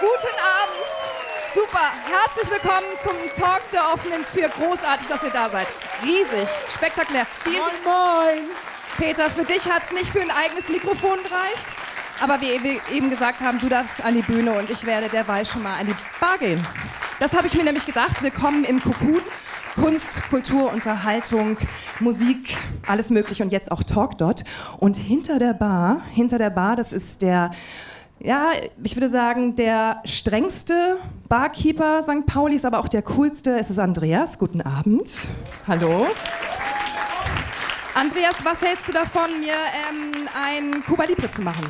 guten Abend. Super, herzlich willkommen zum Talk der offenen Tür. Großartig, dass ihr da seid. Riesig, spektakulär. Vielen moin, moin. Peter, für dich hat es nicht für ein eigenes Mikrofon gereicht. Aber wie wir eben gesagt haben, du darfst an die Bühne und ich werde derweil schon mal an die Bar gehen. Das habe ich mir nämlich gedacht. Willkommen im Cocoon. Kunst, Kultur, Unterhaltung, Musik, alles mögliche und jetzt auch Talk dort. Und hinter der Bar, hinter der Bar, das ist der, ja, ich würde sagen, der strengste Barkeeper St. Paulis, aber auch der coolste. Es ist Andreas. Guten Abend. Hallo. Andreas, was hältst du davon, mir ähm, ein Cuba Libre zu machen?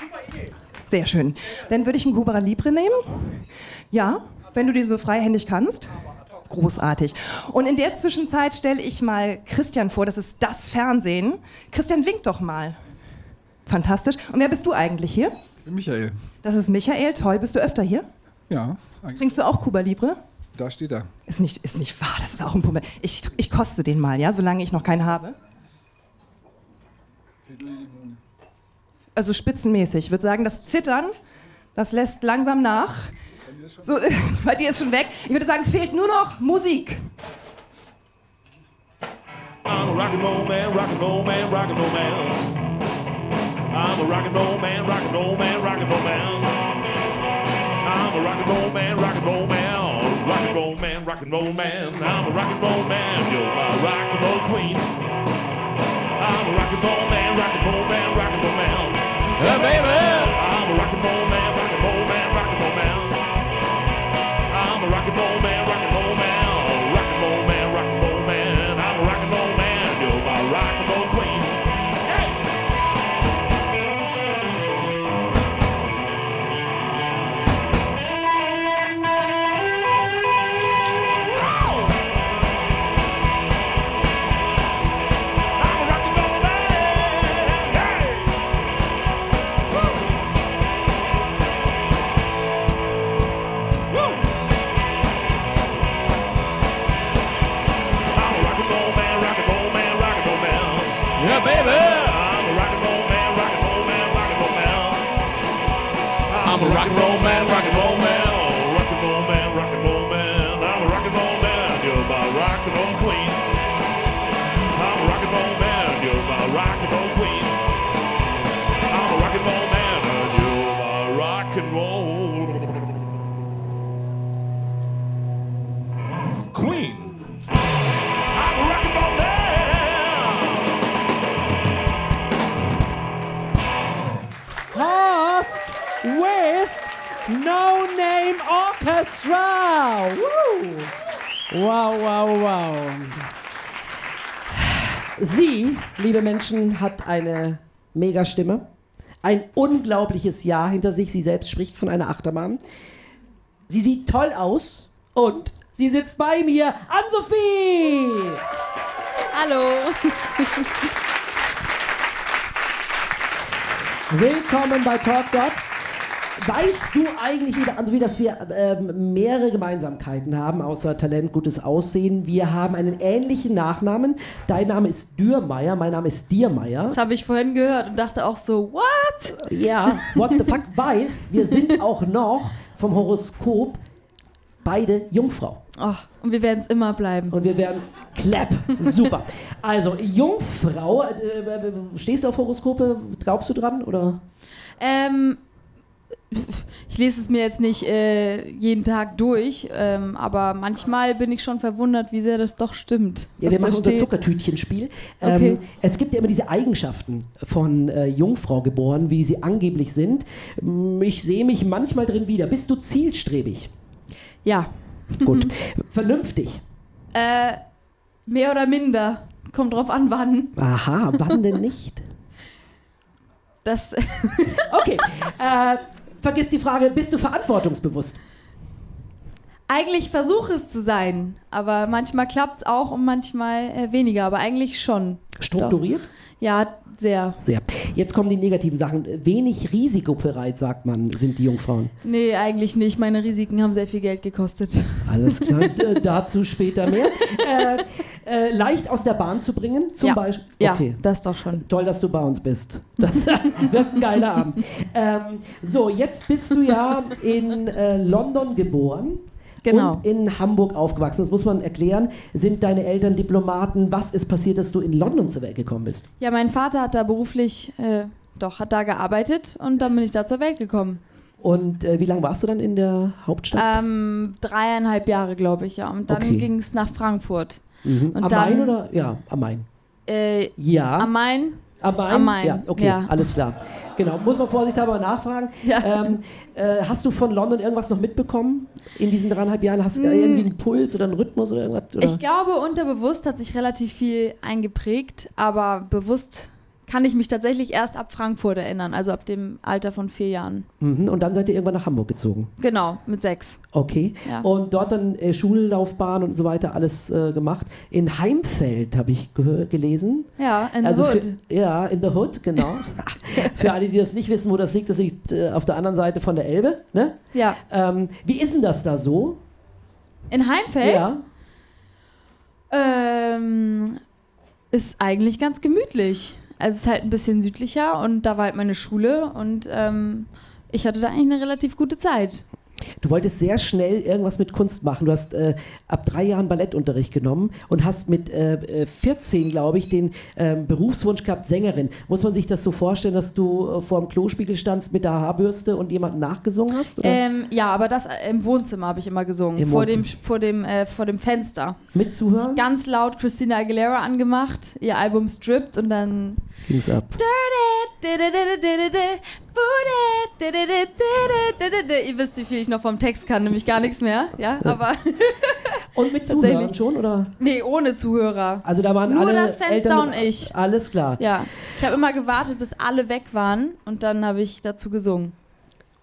Super Idee. Sehr schön. Dann würde ich ein Cuba Libre nehmen. Ja, wenn du die so freihändig kannst. Großartig. Und in der Zwischenzeit stelle ich mal Christian vor, das ist das Fernsehen. Christian, wink doch mal. Fantastisch. Und wer bist du eigentlich hier? Ich bin Michael. Das ist Michael, toll. Bist du öfter hier? Ja. Trinkst du auch Cuba Libre? Da steht er. Ist nicht, ist nicht wahr, das ist auch ein Problem. Ich, ich koste den mal, ja, solange ich noch keinen habe. Also spitzenmäßig. Ich würde sagen, das Zittern, das lässt langsam nach. So, bei dir ist schon weg. Ich würde sagen, fehlt nur noch Musik. I'm a rock'n'roll man, rock'n'roll man, rock'n'roll man. I'm a rock'n'roll man, rock'n'roll man, rock'n'roll man. I'm a rock'n'roll man, rock'n'roll man, rock'n'roll man, rock'n'roll man. I'm a rock'n'roll man, you're my rock'n'roll queen. I'm a rock'n'roll man, rock'n'roll man, rock'n'roll man. Yeah, baby. I'm a rock'n'roll man, rock'n'roll man, rock'n'roll man. I'm a rock'n'roll man, rock'n'roll man, Menschen, hat eine Megastimme, ein unglaubliches Jahr hinter sich. Sie selbst spricht von einer Achterbahn. Sie sieht toll aus und sie sitzt bei mir, Ann-Sophie. Hallo. Willkommen bei Talk Dot. Weißt du eigentlich, liebe Ann-Sophie, dass wir ähm, mehrere Gemeinsamkeiten haben, außer Talent, gutes Aussehen? Wir haben einen ähnlichen Nachnamen. Dein Name ist Dürrmeier, mein Name ist Diermeier. Das habe ich vorhin gehört und dachte auch so, what? Ja, what the fuck, weil wir sind auch noch vom Horoskop beide Jungfrau. Oh, und wir werden es immer bleiben. Und wir werden Clap. Super. Also, Jungfrau, äh, äh, stehst du auf Horoskope? Glaubst du dran? Oder? Ähm, ich lese es mir jetzt nicht äh, jeden Tag durch, ähm, aber manchmal bin ich schon verwundert, wie sehr das doch stimmt. Ja, wir machen unser. Zuckertütchenspiel. Okay. Ähm, es gibt ja immer diese Eigenschaften von äh, Jungfrau geboren, wie sie angeblich sind. Mm, Ich sehe mich manchmal drin wieder. Bist du zielstrebig? Ja. Gut. Vernünftig. Äh, mehr oder minder. Kommt drauf an, wann. Aha, wann denn nicht? Das. Okay. Äh, vergiss die Frage, bist du verantwortungsbewusst? eigentlich versuche es zu sein, aber manchmal klappt es auch und manchmal äh, weniger, aber eigentlich schon. Strukturiert? Doch. Ja, sehr. Sehr. Jetzt kommen die negativen Sachen. Wenig risikobereit, sagt man, sind die Jungfrauen. Nee, eigentlich nicht. Meine Risiken haben sehr viel Geld gekostet. Alles klar, dazu später mehr. Äh, äh, leicht aus der Bahn zu bringen, zum Ja. Beispiel. Ja, Okay. das doch schon. Toll, dass du bei uns bist. Das wird ein geiler Abend. Ähm, so, jetzt bist du ja in äh, London geboren. Genau. Und in Hamburg aufgewachsen. Das muss man erklären. Sind deine Eltern Diplomaten? Was ist passiert, dass du in London zur Welt gekommen bist? Ja, mein Vater hat da beruflich, äh, doch, hat da gearbeitet und dann bin ich da zur Welt gekommen. Und äh, wie lange warst du dann in der Hauptstadt? Ähm, dreieinhalb Jahre, glaube ich, ja. Und dann Okay. ging es nach Frankfurt. mhm. und Am dann- Main oder? Ja, am Main. Äh, Ja. Am Main? Am Main? Am Main, Ja, okay, ja. alles klar. Genau, muss man vorsichtshalber nachfragen. Ja. Ähm, äh, hast du von London irgendwas noch mitbekommen in diesen dreieinhalb Jahren? Hast du da Mm. irgendwie einen Puls oder einen Rhythmus oder irgendwas? Oder? Ich glaube, unterbewusst hat sich relativ viel eingeprägt, aber bewusst kann ich mich tatsächlich erst ab Frankfurt erinnern, also ab dem Alter von vier Jahren. Mhm. Und dann seid ihr irgendwann nach Hamburg gezogen. Genau, mit sechs. Okay. Ja. Und dort dann äh, Schullaufbahn und so weiter alles äh, gemacht. In Heimfeld habe ich gehör- gelesen. Ja, in also the Hood. Für, ja, in the Hood, genau. für alle, die das nicht wissen, wo das liegt, das liegt äh, auf der anderen Seite von der Elbe. Ne? Ja. Ähm, wie ist denn das da so? In Heimfeld Ja. ähm, ist eigentlich ganz gemütlich. Also es ist halt ein bisschen südlicher und da war halt meine Schule und ähm, ich hatte da eigentlich eine relativ gute Zeit. Du wolltest sehr schnell irgendwas mit Kunst machen. Du hast äh, ab drei Jahren Ballettunterricht genommen und hast mit äh, äh, 14, glaube ich, den ähm, Berufswunsch gehabt, Sängerin. Muss man sich das so vorstellen, dass du äh, vor dem Klospiegel standst mit der Haarbürste und jemanden nachgesungen hast? Ähm, ja, aber das äh, im Wohnzimmer habe ich immer gesungen. Im vor, dem, vor, dem, äh, vor dem Fenster. mit Zuhören? Ganz laut Christina Aguilera angemacht, ihr Album Stripped und dann. Ging's ab. Ihr wisst, wie viel ich noch vom Text kann, nämlich gar nichts mehr. Ja, aber. Und mit. Zuhören schon, oder? Nee, ohne Zuhörer. Also da waren Nur alle das Fenster Eltern, und ich. Alles klar. Ja, ich habe immer gewartet, bis alle weg waren und dann habe ich dazu gesungen.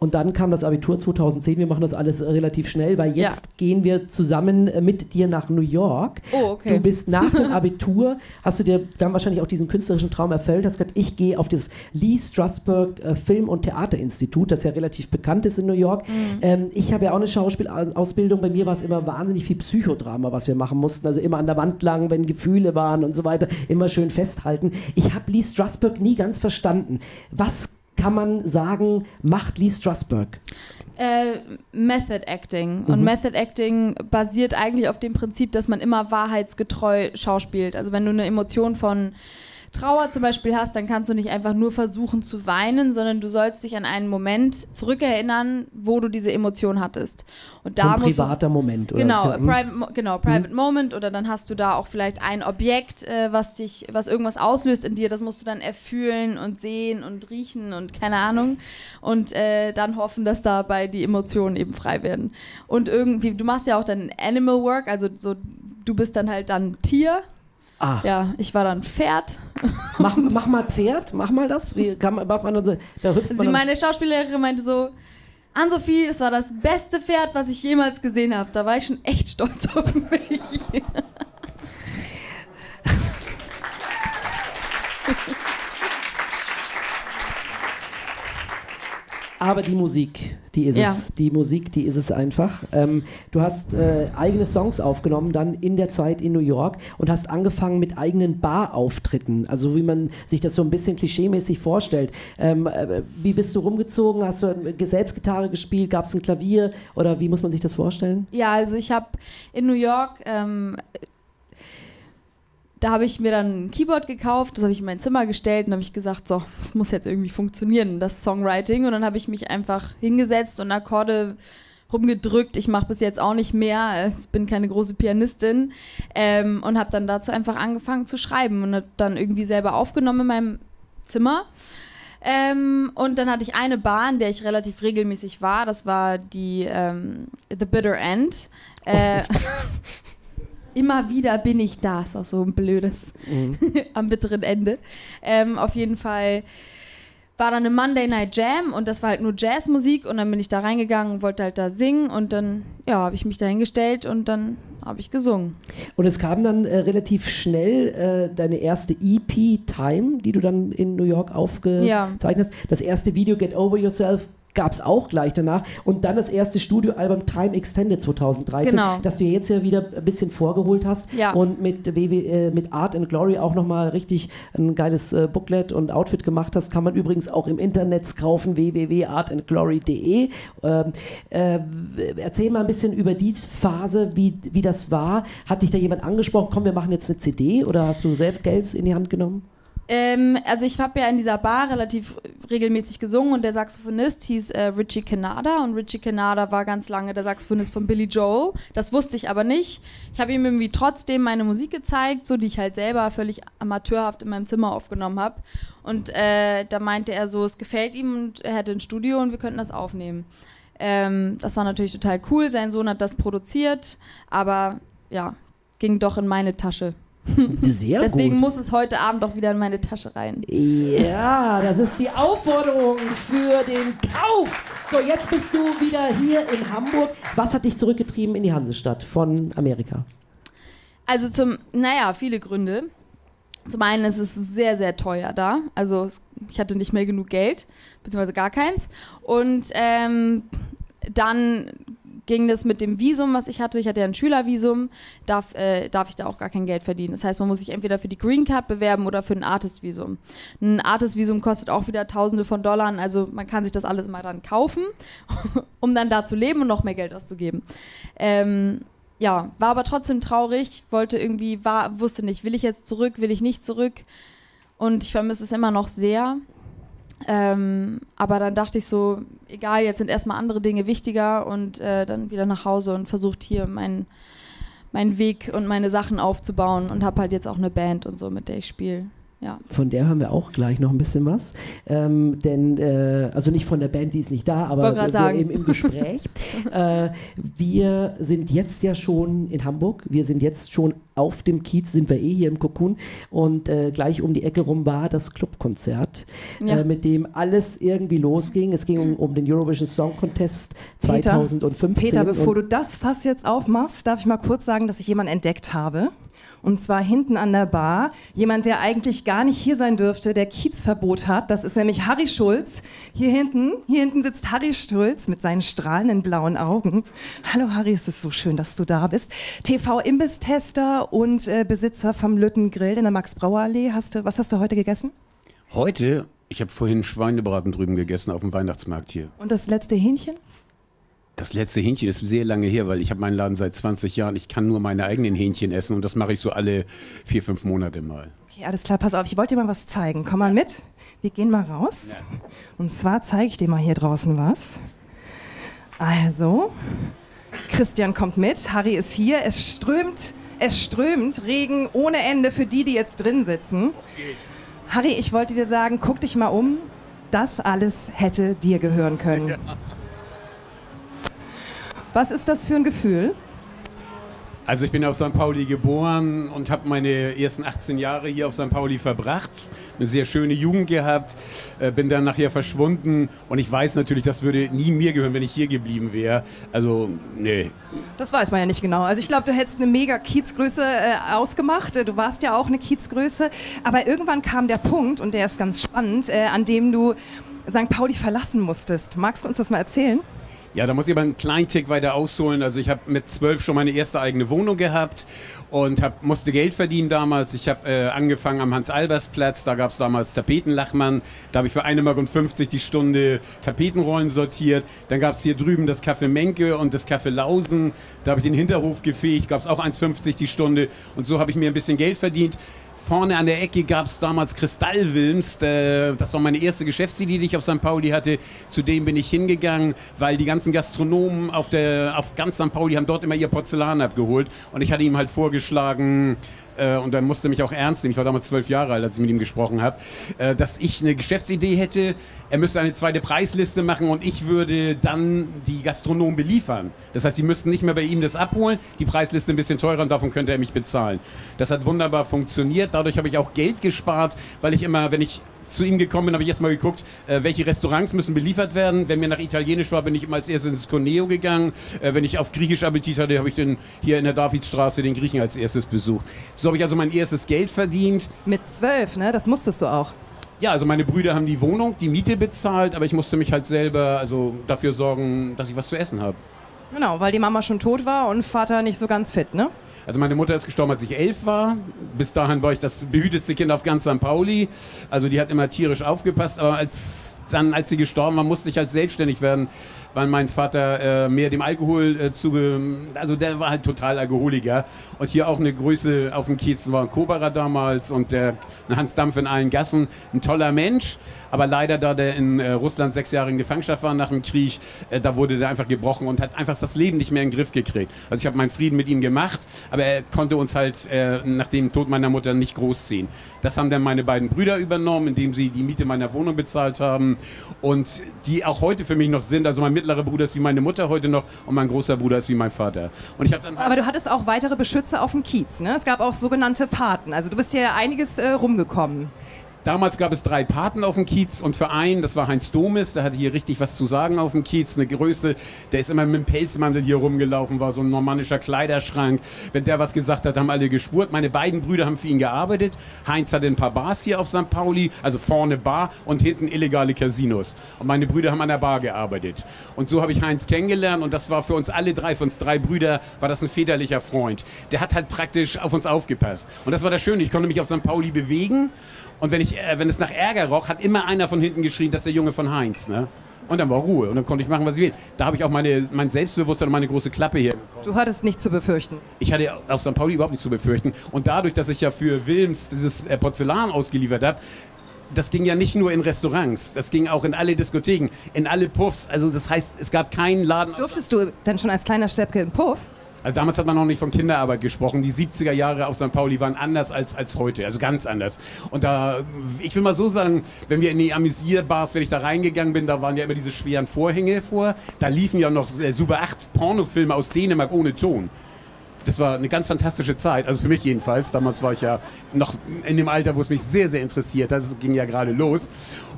Und dann kam das Abitur 2010. Wir machen das alles äh, relativ schnell, weil jetzt gehen wir zusammen äh, mit dir nach New York. Oh, okay. Du bist nach dem Abitur, hast du dir dann wahrscheinlich auch diesen künstlerischen Traum erfüllt, hast gesagt, ich gehe auf das Lee Strasberg äh, Film- und Theaterinstitut, das ja relativ bekannt ist in New York. Mhm. Ähm, ich habe ja auch eine Schauspielausbildung, bei mir war es immer wahnsinnig viel Psychodrama, was wir machen mussten, also immer an der Wand lang, wenn Gefühle waren und so weiter, immer schön festhalten. Ich habe Lee Strasberg nie ganz verstanden. Was kann man sagen, macht Lee Strasberg? Äh, Method Acting. Und Method Acting basiert eigentlich auf dem Prinzip, dass man immer wahrheitsgetreu schauspielt. Also wenn du eine Emotion von Trauer zum Beispiel hast, dann kannst du nicht einfach nur versuchen zu weinen, sondern du sollst dich an einen Moment zurückerinnern, wo du diese Emotion hattest. Und so da ein musst du, privater Moment. Oder Genau, was? Hm? private, genau, Private Moment oder dann hast du da auch vielleicht ein Objekt, äh, was dich, was irgendwas auslöst in dir, das musst du dann erfühlen und sehen und riechen und keine Ahnung und äh, dann hoffen, dass dabei die Emotionen eben frei werden. Und irgendwie, du machst ja auch dann Animal Work, also so, du bist dann halt dann Tier. Ah, Ja, ich war dann Pferd. mach, mach mal Pferd, mach mal das. Wie kann man, macht man dann so, da hüpft Sie, man meine Schauspiellehrerin meinte so, Ann-Sophie, das war das beste Pferd, was ich jemals gesehen habe. Da war ich schon echt stolz auf mich. Aber die Musik, die ist Ja. es. Die Musik, die ist es einfach. Ähm, du hast äh, eigene Songs aufgenommen, dann in der Zeit in New York und hast angefangen mit eigenen Barauftritten. Also wie man sich das so ein bisschen klischeemäßig vorstellt. Ähm, äh, wie bist du rumgezogen? Hast du äh, selbst Gitarre gespielt? Gab es ein Klavier? Oder wie muss man sich das vorstellen? Ja, also ich habe in New York, ähm, da habe ich mir dann ein Keyboard gekauft, das habe ich in mein Zimmer gestellt und habe ich gesagt, so, das muss jetzt irgendwie funktionieren, das Songwriting. Und dann habe ich mich einfach hingesetzt und Akkorde rumgedrückt. Ich mache bis jetzt auch nicht mehr, ich bin keine große Pianistin ähm, und habe dann dazu einfach angefangen zu schreiben und habe dann irgendwie selber aufgenommen in meinem Zimmer. Ähm, und dann hatte ich eine Bar, in der ich relativ regelmäßig war. Das war die ähm, The Bitter End. Äh, immer wieder bin ich da. Ist auch so ein blödes am bitteren Ende. Ähm, auf jeden Fall war dann eine Monday Night Jam und das war halt nur Jazzmusik und dann bin ich da reingegangen und wollte halt da singen und dann, ja, habe ich mich da hingestellt und dann habe ich gesungen. Und es kam dann äh, relativ schnell äh, deine erste EP Time, die du dann in New York aufgezeichnet Ja. hast. Das erste Video Get Over Yourself gab es auch gleich danach. Und dann das erste Studioalbum Time Extended 2013, Genau. das du jetzt ja wieder ein bisschen vorgeholt hast. Ja. Und mit, WW, äh, mit Art and Glory auch nochmal richtig ein geiles äh, Booklet und Outfit gemacht hast. Kann man übrigens auch im Internet kaufen, www.artandglory.de. Ähm, äh, erzähl mal ein bisschen über die Phase, wie, wie das war. Hat dich da jemand angesprochen, komm, wir machen jetzt eine CD oder hast du selbst Geld in die Hand genommen? Ähm, also ich habe ja in dieser Bar relativ regelmäßig gesungen und der Saxophonist hieß äh, Richie Canada und Richie Canada war ganz lange der Saxophonist von Billy Joel. Das wusste ich aber nicht. Ich habe ihm irgendwie trotzdem meine Musik gezeigt, so die ich halt selber völlig amateurhaft in meinem Zimmer aufgenommen habe. Und äh, da meinte er so, es gefällt ihm und er hätte ein Studio und wir könnten das aufnehmen. Ähm, das war natürlich total cool. Sein Sohn hat das produziert, aber ja, ging doch in meine Tasche. Sehr Deswegen gut. muss es heute Abend auch wieder in meine Tasche rein. Ja, das ist die Aufforderung für den Kauf. So, jetzt bist du wieder hier in Hamburg. Was hat dich zurückgetrieben in die Hansestadt von Amerika? Also zum, naja, viele Gründe. Zum einen ist es sehr, sehr teuer da. Also ich hatte nicht mehr genug Geld, beziehungsweise gar keins. Und ähm, dann ging das mit dem Visum, was ich hatte. Ich hatte ja ein Schülervisum, darf, äh, darf ich da auch gar kein Geld verdienen. Das heißt, man muss sich entweder für die Green Card bewerben oder für ein Artist-Visum. Ein Artist-Visum kostet auch wieder Tausende von Dollar, also man kann sich das alles mal dann kaufen, um dann da zu leben und noch mehr Geld auszugeben. Ähm, ja, war aber trotzdem traurig, wollte irgendwie, war, wusste nicht, will ich jetzt zurück, will ich nicht zurück und ich vermisse es immer noch sehr. Ähm, aber dann dachte ich so, egal, jetzt sind erstmal andere Dinge wichtiger und äh, dann wieder nach Hause und versucht hier meinen meinen Weg und meine Sachen aufzubauen und habe halt jetzt auch eine Band und so, mit der ich spiele. Ja. Von der hören wir auch gleich noch ein bisschen was. Ähm, denn, äh, also nicht von der Band, die ist nicht da, aber grad wir sagen. im, im Gespräch. äh, wir sind jetzt ja schon in Hamburg. Wir sind jetzt schon auf dem Kiez, sind wir eh hier im Cocoon. Und äh, gleich um die Ecke rum war das Clubkonzert, Ja. äh, mit dem alles irgendwie losging. Es ging um, um den Eurovision Song Contest Peter, 2015. Peter, bevor du das Fass jetzt aufmachst, darf ich mal kurz sagen, dass ich jemanden entdeckt habe. Und zwar hinten an der Bar. Jemand, der eigentlich gar nicht hier sein dürfte, der Kiezverbot hat. Das ist nämlich Harry Schulz. Hier hinten, hier hinten sitzt Harry Schulz mit seinen strahlenden blauen Augen. Hallo Harry, es ist so schön, dass du da bist. TV-Imbiss-Tester und äh, Besitzer vom Lütten Grill in der Max-Brauer-Allee. Hast du, was hast du heute gegessen? Heute, ich habe vorhin Schweinebraten drüben gegessen auf dem Weihnachtsmarkt hier. Und das letzte Hähnchen? Das letzte Hähnchen ist sehr lange her, weil ich habe meinen Laden seit 20 Jahren. Ich kann nur meine eigenen Hähnchen essen und das mache ich so alle vier, fünf Monate mal. Okay, alles klar, pass auf, ich wollte dir mal was zeigen. Komm mal mit. Wir gehen mal raus. Und zwar zeige ich dir mal hier draußen was. Also, Christian kommt mit, Harry ist hier, es strömt, es strömt Regen ohne Ende für die, die jetzt drin sitzen. Harry, ich wollte dir sagen, guck dich mal um, das alles hätte dir gehören können. Was ist das für ein Gefühl? Also ich bin auf St. Pauli geboren und habe meine ersten 18 Jahre hier auf St. Pauli verbracht. Eine sehr schöne Jugend gehabt, äh, bin dann nachher verschwunden und ich weiß natürlich, das würde nie mir gehören, wenn ich hier geblieben wäre. Also, nee. Das weiß man ja nicht genau. Also ich glaube, du hättest eine mega Kiezgröße äh, ausgemacht. Äh, Du warst ja auch eine Kiezgröße. Aber irgendwann kam der Punkt, und der ist ganz spannend, äh, an dem du St. Pauli verlassen musstest. Magst du uns das mal erzählen? Ja, da muss ich aber einen kleinen Tick weiter ausholen. Also ich habe mit zwölf schon meine erste eigene Wohnung gehabt und hab, musste Geld verdienen damals. Ich habe äh, angefangen am Hans-Albers-Platz, da gab es damals Tapetenlachmann. Da habe ich für 1,50 Mark die Stunde Tapetenrollen sortiert. Dann gab es hier drüben das Café Menke und das Café Lausen. Da habe ich den Hinterhof gefegt, gab es auch 1,50 die Stunde. Und so habe ich mir ein bisschen Geld verdient. Vorne an der Ecke gab es damals Kristallwilms. äh, Das war meine erste Geschäftsidee, die ich auf St. Pauli hatte. Zu dem bin ich hingegangen, weil die ganzen Gastronomen auf, der, auf ganz St. Pauli haben dort immer ihr Porzellan abgeholt. Und ich hatte ihm halt vorgeschlagen, äh, und er musste mich auch ernst nehmen, ich war damals zwölf Jahre alt, als ich mit ihm gesprochen habe, äh, dass ich eine Geschäftsidee hätte, er müsste eine zweite Preisliste machen und ich würde dann die Gastronomen beliefern. Das heißt, sie müssten nicht mehr bei ihm das abholen, die Preisliste ein bisschen teurer und davon könnte er mich bezahlen. Das hat wunderbar funktioniert, dadurch habe ich auch Geld gespart, weil ich immer, wenn ich zu ihm gekommen bin, habe ich erstmal geguckt, äh, welche Restaurants müssen beliefert werden. Wenn mir nach Italienisch war, bin ich immer als erstes ins Corneo gegangen. Äh, wenn ich auf Griechisch Appetit hatte, habe ich dann hier in der Davidsstraße den Griechen als erstes besucht. So habe ich also mein erstes Geld verdient. Mit zwölf, ne? Das musstest du auch. Ja, also meine Brüder haben die Wohnung, die Miete bezahlt, aber ich musste mich halt selber also dafür sorgen, dass ich was zu essen habe. Genau, weil die Mama schon tot war und Vater nicht so ganz fit, ne? Also meine Mutter ist gestorben, als ich elf war. Bis dahin war ich das behütetste Kind auf ganz St. Pauli. Also die hat immer tierisch aufgepasst. Aber als dann, als sie gestorben war, musste ich halt selbstständig werden, weil mein Vater äh, mehr dem Alkohol äh, zuge... Also der war halt total Alkoholiker. Und hier auch eine Größe auf dem Kiez war ein Koberer damals und der Hans Dampf in allen Gassen. Ein toller Mensch. Aber leider, da der in äh, Russland sechs Jahre in Gefangenschaft war nach dem Krieg, äh, da wurde der einfach gebrochen und hat einfach das Leben nicht mehr in den Griff gekriegt. Also ich habe meinen Frieden mit ihm gemacht, aber er konnte uns halt äh, nach dem Tod meiner Mutter nicht großziehen. Das haben dann meine beiden Brüder übernommen, indem sie die Miete meiner Wohnung bezahlt haben und die auch heute für mich noch sind. Also mein mittlerer Bruder ist wie meine Mutter heute noch und mein großer Bruder ist wie mein Vater. Und ich dann Aber du hattest auch weitere Beschützer auf dem Kiez, ne? Es gab auch sogenannte Paten. Also du bist hier einiges äh, rumgekommen. Damals gab es drei Paten auf dem Kiez und für einen, das war Heinz Domis, der hatte hier richtig was zu sagen auf dem Kiez, eine Größe, der ist immer mit dem Pelzmantel hier rumgelaufen, war so ein normannischer Kleiderschrank. Wenn der was gesagt hat, haben alle gespurt. Meine beiden Brüder haben für ihn gearbeitet. Heinz hatte ein paar Bars hier auf St. Pauli, also vorne Bar und hinten illegale Casinos. Und meine Brüder haben an der Bar gearbeitet. Und so habe ich Heinz kennengelernt und das war für uns alle drei, für uns drei Brüder, war das ein väterlicher Freund. Der hat halt praktisch auf uns aufgepasst. Und das war das Schöne, ich konnte mich auf St. Pauli bewegen und wenn, ich, äh, wenn es nach Ärger roch, hat immer einer von hinten geschrien, das ist der Junge von Heinz. Ne? Und dann war Ruhe und dann konnte ich machen, was ich will. Da habe ich auch meine, mein Selbstbewusstsein und meine große Klappe hier. Du hattest nichts zu befürchten. Ich hatte auf St. Pauli überhaupt nichts zu befürchten. Und dadurch, dass ich ja für Wilms dieses äh, Porzellan ausgeliefert habe, das ging ja nicht nur in Restaurants, das ging auch in alle Diskotheken, in alle Puffs. Also das heißt, es gab keinen Laden. Durftest du denn schon als kleiner Steppke in Puff? Also damals hat man noch nicht von Kinderarbeit gesprochen. Die 70er Jahre auf St. Pauli waren anders als, als heute, also ganz anders. Und da, ich will mal so sagen, wenn wir in die Amüsierbars, wenn ich da reingegangen bin, da waren ja immer diese schweren Vorhänge vor. Da liefen ja noch äh, Super 8 Pornofilme aus Dänemark ohne Ton. Das war eine ganz fantastische Zeit, also für mich jedenfalls. Damals war ich ja noch in dem Alter, wo es mich sehr, sehr interessiert hat. Das ging ja gerade los.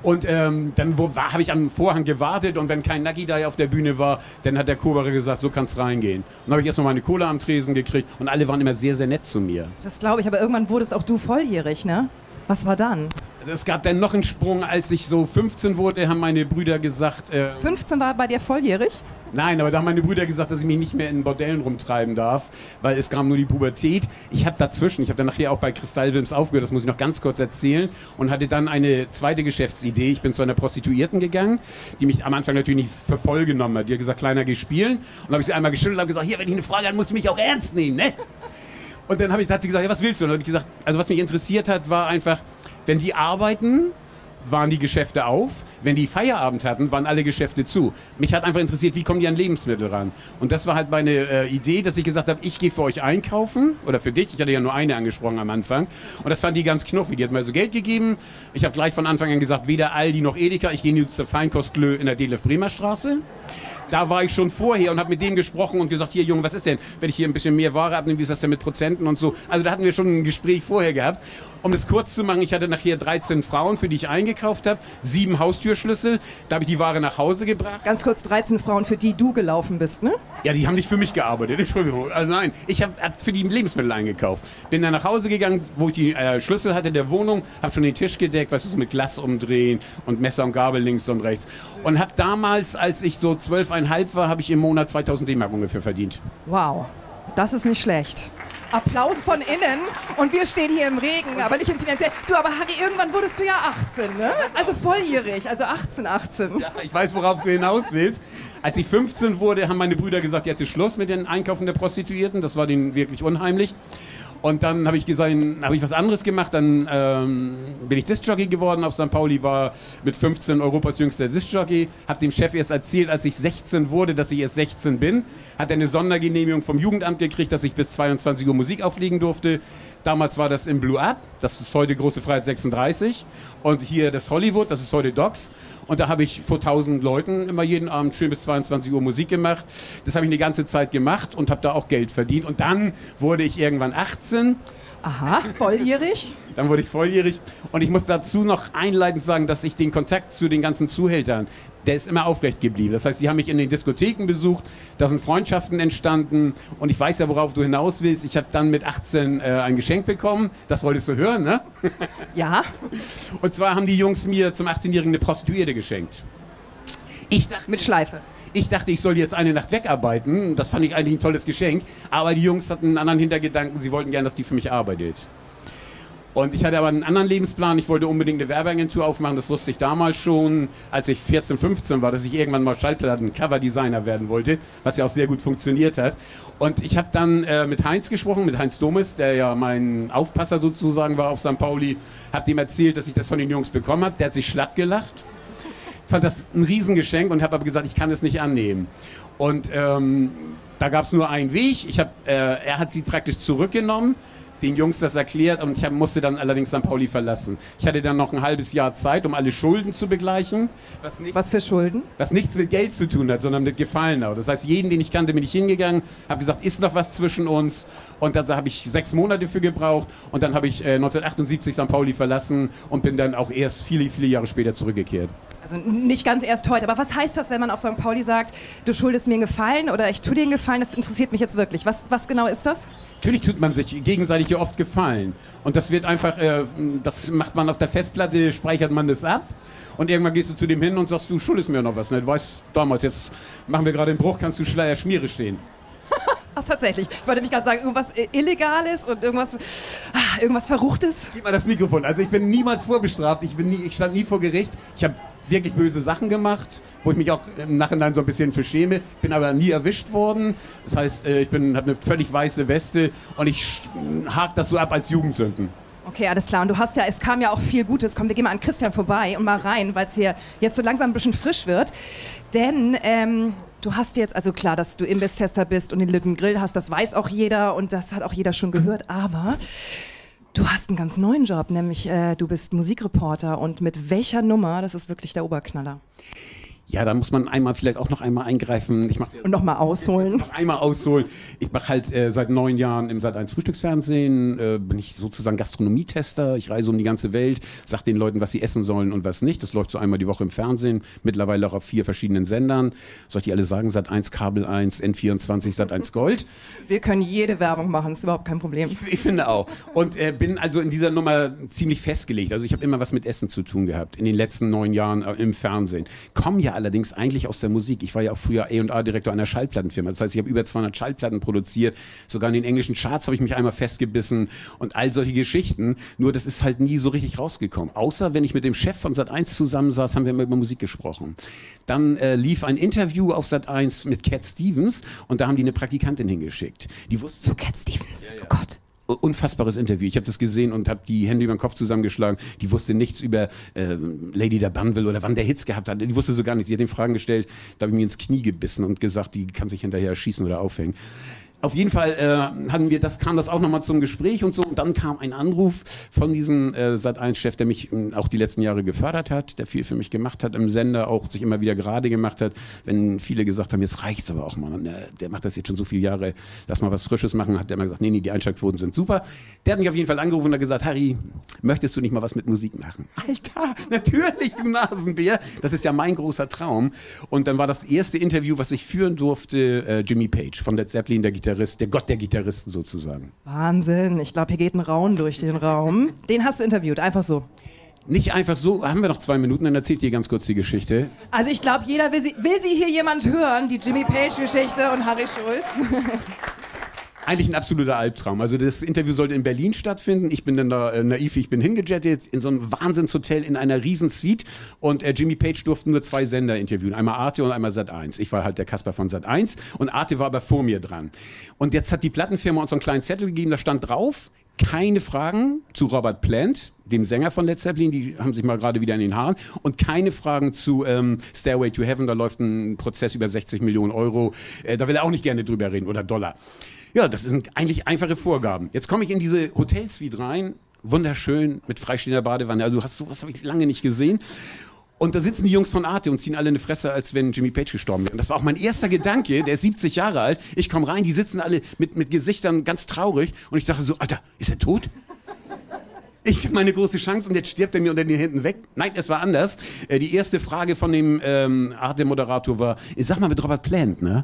Und ähm, dann habe ich am Vorhang gewartet und wenn kein Nagi da auf der Bühne war, dann hat der Koberer gesagt, so kannst reingehen. Und dann habe ich erstmal meine Cola am Tresen gekriegt und alle waren immer sehr, sehr nett zu mir. Das glaube ich, aber irgendwann wurdest auch du volljährig, ne? Was war dann? Es gab dann noch einen Sprung, als ich so 15 wurde, haben meine Brüder gesagt. Äh, 15 war bei dir volljährig? Nein, aber da haben meine Brüder gesagt, dass ich mich nicht mehr in Bordellen rumtreiben darf, weil es kam nur die Pubertät. Ich habe dazwischen, ich habe dann nachher auch bei Kristallwilms aufgehört, das muss ich noch ganz kurz erzählen, und hatte dann eine zweite Geschäftsidee. Ich bin zu einer Prostituierten gegangen, die mich am Anfang natürlich nicht für voll genommen hat. Die hat gesagt, kleiner, geh spielen. Und dann habe ich sie einmal geschüttelt und gesagt, hier, wenn ich eine Frage habe, musst du mich auch ernst nehmen, ne? Und dann ich, hat sie gesagt, ja, was willst du? Und dann habe ich gesagt, also was mich interessiert hat, war einfach, wenn die arbeiten, waren die Geschäfte auf. Wenn die Feierabend hatten, waren alle Geschäfte zu. Mich hat einfach interessiert, wie kommen die an Lebensmittel ran? Und das war halt meine äh, Idee, dass ich gesagt habe, ich gehe für euch einkaufen oder für dich. Ich hatte ja nur eine angesprochen am Anfang. Und das fand die ganz knuffig. Die hat mir also Geld gegeben. Ich habe gleich von Anfang an gesagt, weder Aldi noch Edeka. Ich gehe nur zur Feinkostglö in der Delef-Bremer Straße da war ich schon vorher und habe mit dem gesprochen und gesagt, hier Junge, was ist denn, wenn ich hier ein bisschen mehr Ware abnehme, wie ist das denn mit Prozenten und so. Also da hatten wir schon ein Gespräch vorher gehabt. Um das kurz zu machen, ich hatte nachher 13 Frauen, für die ich eingekauft habe, sieben Haustürschlüssel. Da habe ich die Ware nach Hause gebracht. Ganz kurz, 13 Frauen, für die du gelaufen bist, ne? Ja, die haben nicht für mich gearbeitet, Entschuldigung. Also nein, ich habe hab für die Lebensmittel eingekauft. Bin dann nach Hause gegangen, wo ich die äh, Schlüssel hatte der Wohnung, habe schon den Tisch gedeckt, weißt du, so mit Glas umdrehen und Messer und Gabel links und rechts. Und habe damals, als ich so zwölfeinhalb war, habe ich im Monat 2000 D-Mark ungefähr verdient. Wow, das ist nicht schlecht. Applaus von innen und wir stehen hier im Regen, aber nicht im finanziellen. Du, aber Harry, irgendwann wurdest du ja 18, ne? Also volljährig, also 18, 18. Ja, ich weiß, worauf du hinaus willst. Als ich 15 wurde, haben meine Brüder gesagt, jetzt ist Schluss mit den Einkaufen der Prostituierten. Das war denen wirklich unheimlich. Und dann habe ich gesagt, habe ich was anderes gemacht. Dann ähm, bin ich Discjockey geworden auf St. Pauli, war mit 15 Europas jüngster Discjockey. Habe dem Chef erst erzählt, als ich 16 wurde, dass ich erst 16 bin. Hat eine Sondergenehmigung vom Jugendamt gekriegt, dass ich bis 22 Uhr Musik auflegen durfte. Damals war das im Blue Up, das ist heute Große Freiheit 36. Und hier das Hollywood, das ist heute Docs. Und da habe ich vor 1000 Leuten immer jeden Abend schön bis 22 Uhr Musik gemacht. Das habe ich eine ganze Zeit gemacht und habe da auch Geld verdient. Und dann wurde ich irgendwann 18 Aha, volljährig. Dann wurde ich volljährig und ich muss dazu noch einleitend sagen, dass ich den Kontakt zu den ganzen Zuhältern, der ist immer aufrecht geblieben. Das heißt, sie haben mich in den Diskotheken besucht, da sind Freundschaften entstanden und ich weiß ja, worauf du hinaus willst. Ich habe dann mit 18 äh, ein Geschenk bekommen, das wolltest du hören, ne? Ja. Und zwar haben die Jungs mir zum 18-Jährigen eine Prostituierte geschenkt. Ich dachte, Mit Schleife. ich dachte, ich soll jetzt eine Nacht wegarbeiten. Das fand ich eigentlich ein tolles Geschenk. Aber die Jungs hatten einen anderen Hintergedanken. Sie wollten gern, dass die für mich arbeitet. Und ich hatte aber einen anderen Lebensplan. Ich wollte unbedingt eine Werbeagentur aufmachen. Das wusste ich damals schon, als ich 14, 15 war, dass ich irgendwann mal Schallplatten-Cover-Designer werden wollte, was ja auch sehr gut funktioniert hat. Und ich habe dann äh, mit Heinz gesprochen, mit Heinz Domes, der ja mein Aufpasser sozusagen war auf St. Pauli. Hab dem erzählt, dass ich das von den Jungs bekommen habe. Der hat sich schlapp gelacht fand das ein Riesengeschenk und habe aber gesagt, ich kann es nicht annehmen. Und ähm, da gab es nur einen Weg. Ich hab, äh, er hat sie praktisch zurückgenommen, den Jungs das erklärt und ich musste dann allerdings St. Pauli verlassen. Ich hatte dann noch ein halbes Jahr Zeit, um alle Schulden zu begleichen, was, nicht, Was für Schulden? was nichts mit Geld zu tun hat, sondern mit Gefallen auch. Das heißt, jeden, den ich kannte, bin ich hingegangen, habe gesagt, ist noch was zwischen uns und da habe ich sechs Monate für gebraucht und dann habe ich äh, 1978 St. Pauli verlassen und bin dann auch erst viele, viele Jahre später zurückgekehrt. Also nicht ganz erst heute. Aber was heißt das, wenn man auf St. Pauli sagt, du schuldest mir einen Gefallen oder ich tue dir einen Gefallen? Das interessiert mich jetzt wirklich. Was, was genau ist das? Natürlich tut man sich gegenseitig ja oft Gefallen. Und das wird einfach, äh, das macht man auf der Festplatte, speichert man das ab. Und irgendwann gehst du zu dem hin und sagst, du schuldest mir noch was. Ne? Du weißt damals, jetzt machen wir gerade den Bruch, kannst du Schleier Schmiere stehen. Ach, tatsächlich. Ich wollte mich gerade sagen, irgendwas Illegales und irgendwas, ah, irgendwas Verruchtes. Gib mal das Mikrofon. Also ich bin niemals vorbestraft, ich, bin nie, ich stand nie vor Gericht. Ich habe wirklich böse Sachen gemacht, wo ich mich auch im Nachhinein so ein bisschen für schäme. Bin aber nie erwischt worden. Das heißt, äh, ich habe eine völlig weiße Weste und ich hake das so ab als Jugendsünden. Okay, alles klar. Und du hast ja, es kam ja auch viel Gutes. Komm, wir gehen mal an Christian vorbei und mal rein, weil es hier jetzt so langsam ein bisschen frisch wird. Denn ähm, du hast jetzt, also klar, dass du Imbiss-Tester bist und den Lütten Grill hast, das weiß auch jeder und das hat auch jeder schon gehört. Aber du hast einen ganz neuen Job, nämlich äh, du bist Musikreporter. Und mit welcher Nummer, das ist wirklich der Oberknaller. Ja, da muss man einmal vielleicht auch noch einmal eingreifen. Ich mache Und nochmal ausholen. noch einmal ausholen. Ich mache halt äh, seit neun Jahren im Sat 1 Frühstücksfernsehen, äh, bin ich sozusagen Gastronomietester. Ich reise um die ganze Welt, sag den Leuten, was sie essen sollen und was nicht. Das läuft so einmal die Woche im Fernsehen, mittlerweile auch auf vier verschiedenen Sendern. Soll ich die alle sagen? Sat 1 Kabel 1, N24, Sat 1 Gold. Wir können jede Werbung machen, ist überhaupt kein Problem. Ich finde auch. Und äh, bin also in dieser Nummer ziemlich festgelegt. Also ich habe immer was mit Essen zu tun gehabt in den letzten neun Jahren äh, im Fernsehen. Komme ja allerdings eigentlich aus der Musik. Ich war ja auch früher A&A-Direktor einer Schallplattenfirma. Das heißt, ich habe über 200 Schallplatten produziert. Sogar in den englischen Charts habe ich mich einmal festgebissen und all solche Geschichten. Nur das ist halt nie so richtig rausgekommen. Außer wenn ich mit dem Chef von Sat1 zusammensaß, haben wir immer über Musik gesprochen. Dann äh, lief ein Interview auf Sat1 mit Cat Stevens und da haben die eine Praktikantin hingeschickt. Die wusste So Cat Stevens. Oh Gott. Unfassbares Interview. Ich habe das gesehen und habe die Hände über den Kopf zusammengeschlagen. Die wusste nichts über äh, Lady der Banville oder wann der Hits gehabt hat. Die wusste so gar nichts. Sie hat den Fragen gestellt, da habe ich mir ins Knie gebissen und gesagt, die kann sich hinterher erschießen oder aufhängen. Auf jeden Fall äh, hatten wir das, kam das auch nochmal zum Gespräch und so. Und dann kam ein Anruf von diesem äh, Sat1-Chef, der mich äh, auch die letzten Jahre gefördert hat, der viel für mich gemacht hat im Sender, auch sich immer wieder gerade gemacht hat. Wenn viele gesagt haben, jetzt reicht's aber auch mal. Äh, der macht das jetzt schon so viele Jahre, lass mal was Frisches machen, hat der immer gesagt, nee, nee, die Einschaltquoten sind super. Der hat mich auf jeden Fall angerufen und hat gesagt, Harry, möchtest du nicht mal was mit Musik machen? Alter, natürlich, du Nasenbär. Das ist ja mein großer Traum. Und dann war das erste Interview, was ich führen durfte, äh, Jimmy Page von Led Zeppelin, der Gitarrist, der Gott der Gitarristen sozusagen. Wahnsinn. Ich glaube, hier geht ein Raun durch den Raum. Den hast du interviewt, einfach so. Nicht einfach so, haben wir noch zwei Minuten, dann erzählt ihr ganz kurz die Geschichte. Also ich glaube, jeder will sie, will sie hier jemand hören, die Jimmy Page-Geschichte und Harry Schulz. Eigentlich ein absoluter Albtraum. Also das Interview sollte in Berlin stattfinden. Ich bin dann da äh, naiv, ich bin hingejettet in so ein Wahnsinnshotel in einer riesen Suite und äh, Jimmy Page durfte nur zwei Sender interviewen, einmal Arte und einmal Sat1. Ich war halt der Kasper von Sat1 und Arte war aber vor mir dran. Und jetzt hat die Plattenfirma uns so einen kleinen Zettel gegeben, da stand drauf, keine Fragen zu Robert Plant, dem Sänger von Led Zeppelin, die haben sich mal gerade wieder in den Haaren, und keine Fragen zu ähm, Stairway to Heaven, da läuft ein Prozess über 60 Millionen Euro, äh, da will er auch nicht gerne drüber reden, oder Dollar. Ja, das sind eigentlich einfache Vorgaben. Jetzt komme ich in diese Hotelsuite rein, wunderschön, mit freistehender Badewanne, also du hast sowas habe ich lange nicht gesehen. Und da sitzen die Jungs von Arte und ziehen alle eine Fresse, als wenn Jimmy Page gestorben wäre. Und das war auch mein erster Gedanke, der ist 70 Jahre alt. Ich komme rein, die sitzen alle mit, mit Gesichtern ganz traurig. Und ich dachte so, Alter, ist er tot? Ich habe meine große Chance und jetzt stirbt er mir unter den Händen weg. Nein, es war anders. Äh, die erste Frage von dem ähm, Arte-Moderator war, sag mal mit Robert Plant, ne?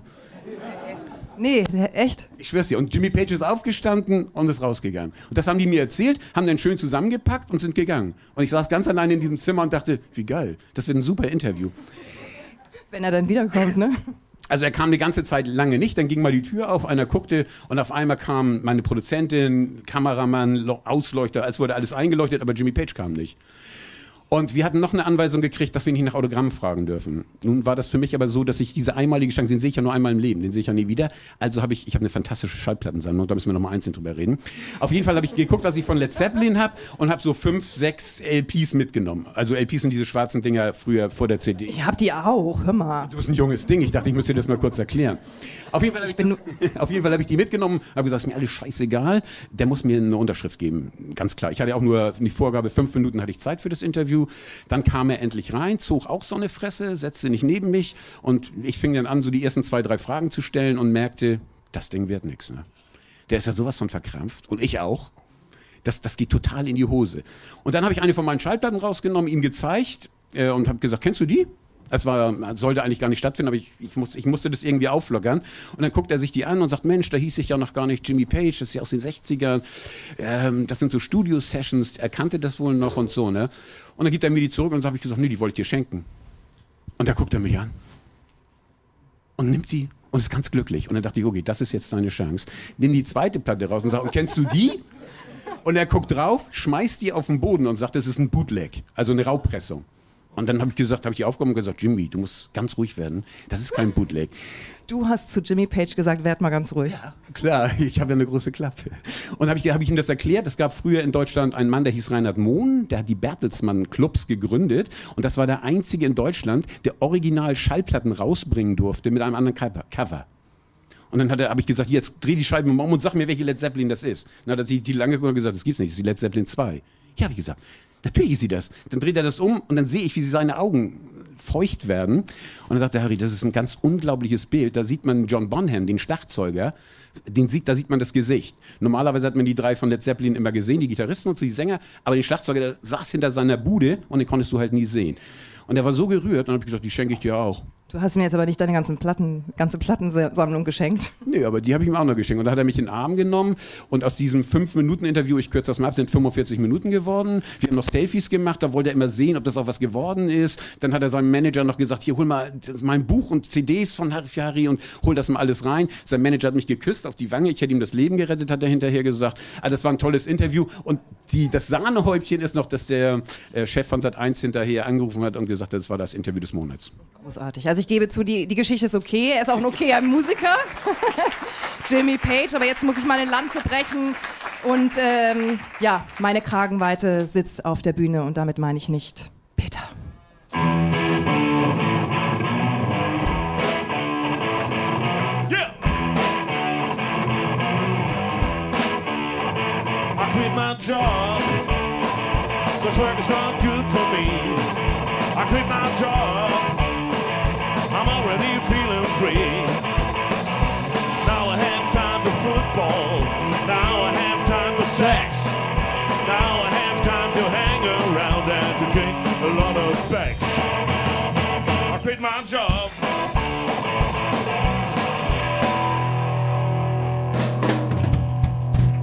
Nee, echt? Ich schwör's dir. Und Jimmy Page ist aufgestanden und ist rausgegangen. Und das haben die mir erzählt, haben dann schön zusammengepackt und sind gegangen. Und ich saß ganz allein in diesem Zimmer und dachte, wie geil, das wird ein super Interview. Wenn er dann wiederkommt, ne? Also er kam eine ganze Zeit lange nicht, dann ging mal die Tür auf, einer guckte und auf einmal kam meine Produzentin, Kameramann, Ausleuchter, es wurde alles eingeleuchtet, aber Jimmy Page kam nicht. Und wir hatten noch eine Anweisung gekriegt, dass wir nicht nach Autogrammen fragen dürfen. Nun war das für mich aber so, dass ich diese einmalige Chance, den sehe ich ja nur einmal im Leben, den sehe ich ja nie wieder. Also habe ich, ich habe eine fantastische Schallplattensammlung, da müssen wir noch mal einzeln drüber reden. Auf jeden Fall habe ich geguckt, was ich von Led Zeppelin habe und habe so fünf, sechs LPs mitgenommen. Also LPs sind diese schwarzen Dinger früher vor der CD. Ich hab die auch, hör mal. Du bist ein junges Ding. Ich dachte, ich müsste dir das mal kurz erklären. Auf jeden Fall habe ich, das- auf jeden Fall habe ich die mitgenommen, habe gesagt, ist mir alles scheißegal. Der muss mir eine Unterschrift geben. Ganz klar. Ich hatte auch nur die Vorgabe, fünf Minuten hatte ich Zeit für das Interview. Dann kam er endlich rein, zog auch so eine Fresse, setzte nicht neben mich und ich fing dann an, so die ersten zwei, drei Fragen zu stellen und merkte, das Ding wird nichts. Ne? Der ist ja sowas von verkrampft und ich auch. Das, das geht total in die Hose. Und dann habe ich eine von meinen Schallplatten rausgenommen, ihm gezeigt äh, und habe gesagt, kennst du die? Das war, sollte eigentlich gar nicht stattfinden, aber ich, ich, muss, ich musste das irgendwie auflockern. Und dann guckt er sich die an und sagt, Mensch, da hieß ich ja noch gar nicht Jimmy Page, das ist ja aus den 60ern. Ähm, das sind so Studio-Sessions, er kannte das wohl noch und so. Ne? Und dann gibt er mir die zurück und dann habe ich gesagt, nee, die wollte ich dir schenken. Und da guckt er mich an und nimmt die und ist ganz glücklich. Und dann dachte ich, okay, das ist jetzt deine Chance. Nimm die zweite Platte raus und sag, und kennst du die? Und er guckt drauf, schmeißt die auf den Boden und sagt, das ist ein Bootleg, also eine Raubpressung. Und dann habe ich gesagt, habe ich die aufgehoben und gesagt, Jimmy, du musst ganz ruhig werden. Das ist kein Bootleg. Du hast zu Jimmy Page gesagt, werd mal ganz ruhig. Klar, ich habe ja eine große Klappe. Und habe ich, hab ich ihm das erklärt. Es gab früher in Deutschland einen Mann, der hieß Reinhard Mohn, der hat die Bertelsmann-Clubs gegründet. Und das war der einzige in Deutschland, der original Schallplatten rausbringen durfte mit einem anderen Cover-. Und dann habe ich gesagt, jetzt dreh die Scheibe mal um und sag mir, welche Led Zeppelin das ist. Dann hat er sich die lange gesagt, das gibt's nicht, das ist die Led Zeppelin 2. Ja, habe ich gesagt. Natürlich ist sie das. Dann dreht er das um und dann sehe ich, wie sie seine Augen feucht werden. Und dann sagt er, Harry, das ist ein ganz unglaubliches Bild. Da sieht man John Bonham, den Schlagzeuger, den sieht, da sieht man das Gesicht. Normalerweise hat man die drei von Led Zeppelin immer gesehen, die Gitarristen und so die Sänger, aber den Schlagzeuger, der saß hinter seiner Bude und den konntest du halt nie sehen. Und er war so gerührt, dann habe ich gesagt, die schenke ich dir auch. Du hast mir jetzt aber nicht deine ganzen Platten, ganze Plattensammlung geschenkt. Nee, aber die habe ich ihm auch noch geschenkt. Und da hat er mich in den Arm genommen. Und aus diesem 5-Minuten-Interview, ich kürze das mal ab, sind 45 Minuten geworden. Wir haben noch Selfies gemacht. Da wollte er immer sehen, ob das auch was geworden ist. Dann hat er seinem Manager noch gesagt, hier, hol mal mein Buch und CDs von Harry und hol das mal alles rein. Sein Manager hat mich geküsst auf die Wange. Ich hätte ihm das Leben gerettet, hat er hinterher gesagt. Also das war ein tolles Interview. Und die, das Sahnehäubchen ist noch, dass der äh, Chef von Sat1 hinterher angerufen hat und gesagt hat, das war das Interview des Monats. Großartig. Also ich gebe zu, die, die Geschichte ist okay. Er ist auch ein okayer Musiker. Jimmy Page. Aber jetzt muss ich mal eine Lanze brechen. Und ähm, ja, meine Kragenweite sitzt auf der Bühne. Und damit meine ich nicht Peter. Yeah. I quit my job. Cause work is not good for me. I quit my job. I'm already feeling free. Now I have time for football. Now I have time for sex. Now I have time to hang around and to drink a lot of Becks. I quit my job.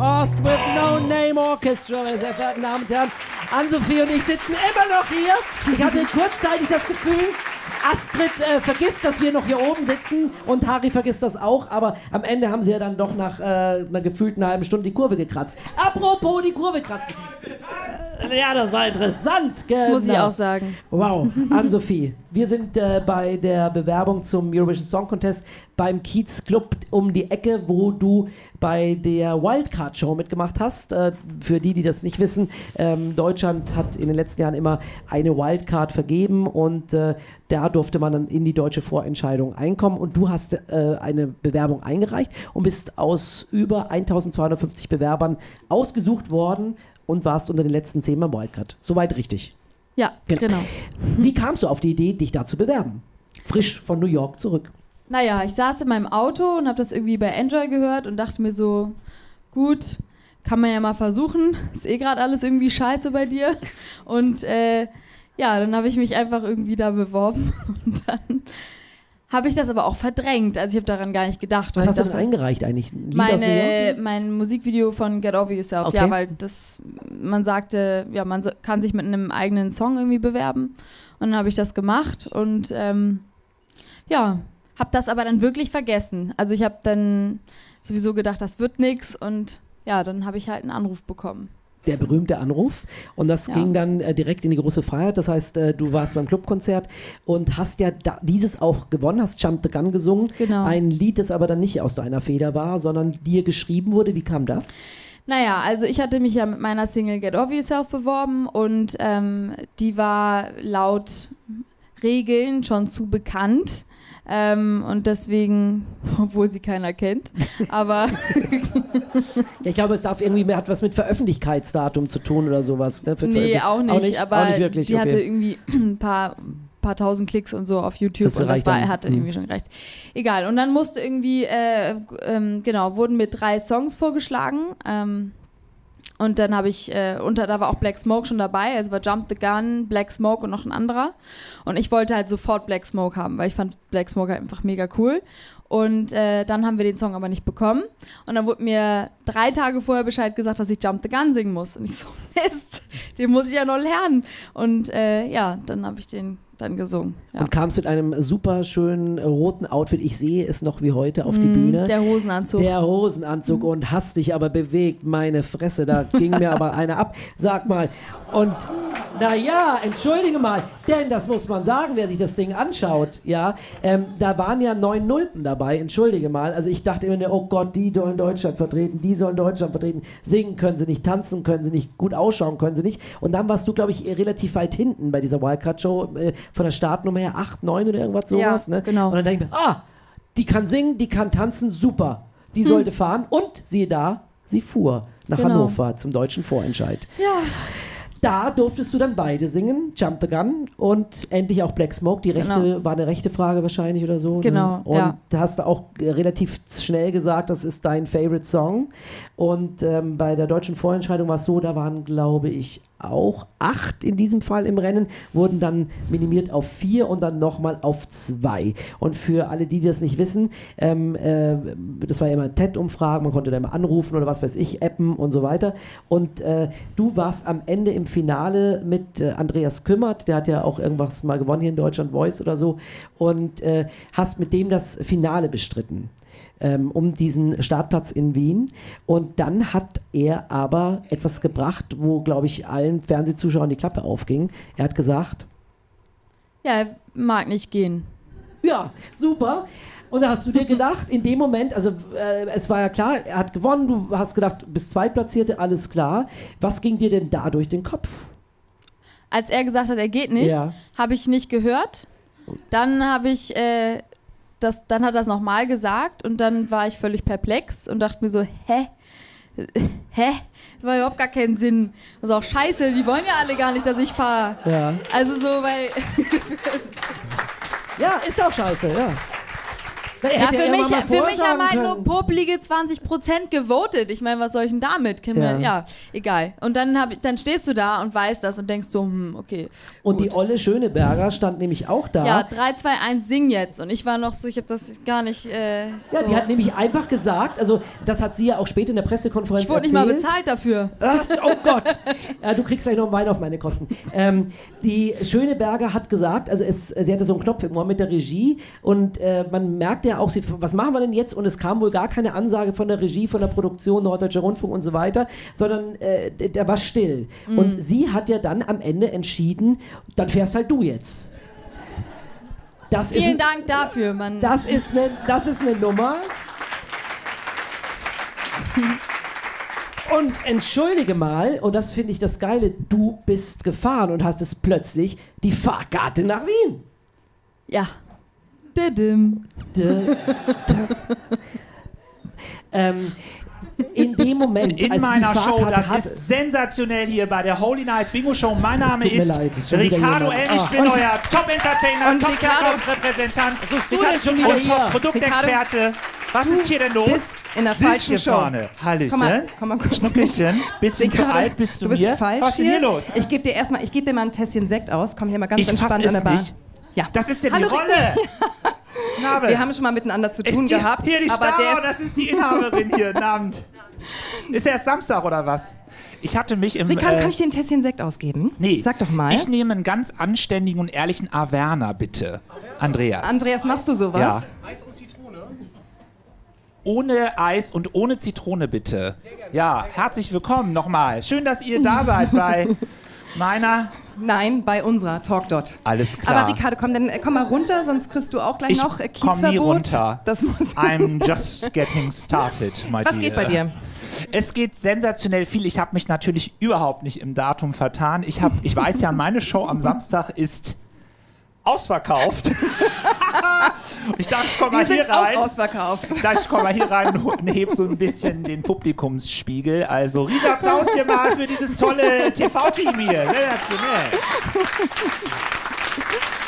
Ost with No Name Orchestra, meine sehr verehrten Damen und Herren. Ann-Sophie und ich sitzen immer noch hier. Ich hatte kurzzeitig das Gefühl, Astrid äh, vergisst, dass wir noch hier oben sitzen und Harry vergisst das auch, aber am Ende haben sie ja dann doch nach äh, einer gefühlten halben Stunde die Kurve gekratzt. Apropos die Kurve kratzen. Äh, ja, das war interessant. Genau. Muss ich auch sagen. Wow, Ann-Sophie, wir sind äh, bei der Bewerbung zum Eurovision Song Contest beim Kiez Club um die Ecke, wo du bei der Wildcard Show mitgemacht hast. Äh, für die, die das nicht wissen, ähm, Deutschland hat in den letzten Jahren immer eine Wildcard vergeben und äh, da durfte man dann in die deutsche Vorentscheidung einkommen und du hast äh, eine Bewerbung eingereicht und bist aus über 1250 Bewerbern ausgesucht worden und warst unter den letzten zehn beim Wildcard. Soweit richtig. Ja, Genau. genau. Wie kamst du auf die Idee, dich da zu bewerben? Frisch von New York zurück. Naja, ich saß in meinem Auto und habe das irgendwie bei Enjoy gehört und dachte mir so, gut, kann man ja mal versuchen. Ist eh gerade alles irgendwie scheiße bei dir. Und äh, ja, dann habe ich mich einfach irgendwie da beworben und dann habe ich das aber auch verdrängt. Also ich habe daran gar nicht gedacht. Was hast du denn eingereicht eigentlich? Ein meine, mein Musikvideo von Get Over Yourself, Okay. ja, weil das, man sagte, ja, man so, kann sich mit einem eigenen Song irgendwie bewerben. Und dann habe ich das gemacht und ähm, ja, habe das aber dann wirklich vergessen. Also ich habe dann sowieso gedacht, das wird nix und ja, dann habe ich halt einen Anruf bekommen. Der berühmte Anruf. Und das Ja. ging dann äh, direkt in die große Freiheit. Das heißt, äh, du warst beim Clubkonzert und hast ja da, dieses auch gewonnen, hast Jump the Gun gesungen. Genau. Ein Lied, das aber dann nicht aus deiner Feder war, sondern dir geschrieben wurde. Wie kam das? Naja, also ich hatte mich ja mit meiner Single Get Over Yourself beworben und ähm, die war laut Regeln schon zu bekannt. Ähm, und deswegen, obwohl sie keiner kennt, aber Ja, ich glaube, es darf irgendwie mehr, hat was mit Veröffentlichkeitsdatum zu tun oder sowas. Ne? Nee, für- auch nicht, aber auch nicht wirklich. die okay. hatte irgendwie ein paar, paar tausend Klicks und so auf YouTube Das und das war, hatte Hm. irgendwie schon gereicht. Egal, und dann musste irgendwie, äh, ähm, genau, wurden mir drei Songs vorgeschlagen. Ähm, und dann habe ich, äh, unter, da war auch Black Smoke schon dabei, also war Jump the Gun, Black Smoke und noch ein anderer. Und ich wollte halt sofort Black Smoke haben, weil ich fand Black Smoke halt einfach mega cool. Und äh, dann haben wir den Song aber nicht bekommen. Und dann wurde mir drei Tage vorher Bescheid gesagt, dass ich Jump the Gun singen muss. Und ich so, Mist, den muss ich ja noch lernen. Und äh, ja, dann habe ich den dann gesungen. Ja. Und kamst mit einem super schönen äh, roten Outfit. Ich sehe es noch wie heute auf die Mm, Bühne. Der Hosenanzug. Der Hosenanzug und hast dich aber bewegt, meine Fresse, da ging mir aber einer ab. Sag mal. Und naja, entschuldige mal, denn das muss man sagen, wer sich das Ding anschaut, ja, ähm, da waren ja neun Nulpen dabei, entschuldige mal. Also ich dachte immer, oh Gott, die sollen Deutschland vertreten, die sollen Deutschland vertreten. Singen können sie nicht, tanzen können sie nicht, gut ausschauen können sie nicht. Und dann warst du, glaube ich, relativ weit hinten bei dieser Wildcard-Show, äh, von der Startnummer her 8, 9 oder irgendwas sowas. Ja, ne? genau. Und dann denke ich mir, ah, die kann singen, die kann tanzen, super. Die Hm. sollte fahren und siehe da, sie fuhr nach Genau. Hannover zum deutschen Vorentscheid. ja, Da durftest du dann beide singen, Jump the Gun und endlich auch Black Smoke. Die rechte Genau. war eine rechte Frage wahrscheinlich oder so. Genau, Ne? Und ja. da hast du auch äh, relativ schnell gesagt, das ist dein Favorite Song. Und ähm, bei der deutschen Vorentscheidung war es so, da waren, glaube ich, auch acht in diesem Fall im Rennen, wurden dann minimiert auf vier und dann nochmal auf zwei. Und für alle, die das nicht wissen, ähm, äh, das war ja immer TED-Umfragen, man konnte da immer anrufen oder was weiß ich, appen und so weiter. Und äh, du warst am Ende im Finale mit äh, Andreas Kümmert, der hat ja auch irgendwas mal gewonnen hier in Deutschland, Voice oder so, und äh, hast mit dem das Finale bestritten ähm, um diesen Startplatz in Wien. Und dann hat er aber etwas gebracht, wo, glaube ich, allen Fernsehzuschauern die Klappe aufging. Er hat gesagt, ja, er mag nicht gehen. ja, super. Und da hast du dir gedacht, in dem Moment, also äh, es war ja klar, er hat gewonnen, du hast gedacht, bis Zweitplatzierte, alles klar. Was ging dir denn da durch den Kopf? Als er gesagt hat, er geht nicht, Ja. habe ich nicht gehört. Dann habe ich äh, das, dann hat er das nochmal gesagt und dann war ich völlig perplex und dachte mir so, hä? Hä? Das war überhaupt gar keinen Sinn. Das ist auch scheiße, die wollen ja alle gar nicht, dass ich fahre. Ja. Also so, weil Ja, ist auch scheiße, ja. Ja, für mich, für mich haben halt nur popelige 20% gewotet. Ich meine, was soll ich denn damit? Können Ja. Wir, ja, egal. Und dann, hab, dann stehst du da und weißt das und denkst so, hm, okay. Und gut. die Olle Schöneberger stand nämlich auch da. Ja, 3, 2, 1, sing jetzt. Und ich war noch so, ich habe das gar nicht äh, so. Ja, die hat nämlich einfach gesagt, also das hat sie ja auch später in der Pressekonferenz ich wurde nicht erzählt. mal bezahlt dafür. Was? Oh Gott! Ja, du kriegst gleich noch Wein auf meine Kosten. Ähm, die Schöneberger hat gesagt, also es, sie hatte so einen Knopf im Ohr mit der Regie und äh, man merkte ja auch, sie, was machen wir denn jetzt? Und es kam wohl gar keine Ansage von der Regie, von der Produktion, Norddeutscher Rundfunk und so weiter, sondern äh, der war still. Mhm. Und sie hat ja dann am Ende entschieden, dann fährst halt du jetzt. Das ist Vielen ein, Dank dafür, Mann. das ist eine, das ist eine Nummer. Und entschuldige mal, und das finde ich das Geile, du bist gefahren und hast es plötzlich die Fahrkarte nach Wien. ja. Didim. Ähm, in dem Moment, in als ich die meiner Show. Das hatte, ist sensationell hier bei der Holy Night Bingo Show. Mein Name ist leid, Ricardo. L. Ich Ah. bin Und- euer Top-Entertainer, und Top-Verkaufsrepräsentant du denn schon wieder und? Top-Produktexperte. Was ist hier denn los? bist in der Süß falschen hier Show. vorne. Hallöchen. Komm mal, komm mal kurz. Schnuckelchen. Bisschen zu alt bist du, du bist mir. falsch Was ist denn hier los? Ich gebe dir erstmal, ich gebe dir mal ein Tässchen Sekt aus. Komm hier mal ganz Ich entspannt an der Bar. nicht. Ja. Das ist ja die Hallo, Rolle. Wir haben schon mal miteinander zu tun die, gehabt. Hier die aber ist, das ist die Inhaberin hier. Abend. Ist erst Samstag oder was? Ich hatte mich im. Ricardo, äh, kann ich dir ein Tässchen Sekt ausgeben? Nee. Sag doch mal. Ich nehme einen ganz anständigen und ehrlichen Averna, bitte. Andreas. Andreas, machst du sowas? Ja. Ohne Eis und ohne Zitrone, bitte. Ja, herzlich willkommen nochmal. Schön, dass ihr da seid bei meiner. Nein, bei unserer Talk Dot. Alles klar. Aber Ricardo, komm, dann äh, komm mal runter, sonst kriegst du auch gleich Ich noch äh, komm nie Kiezverbot. runter. Das muss I'm just getting started, my Was dear. geht bei dir? Es geht sensationell viel. Ich habe mich natürlich überhaupt nicht im Datum vertan. Ich, hab, ich weiß ja, meine Show am Samstag ist ausverkauft. Ich dachte, ich komme mal hier rein. ausverkauft. Ich dachte, ich komme mal hier rein und, und heb so ein bisschen den Publikumsspiegel. Also riesen Applaus hier mal für dieses tolle TV-Team hier. Sensationell.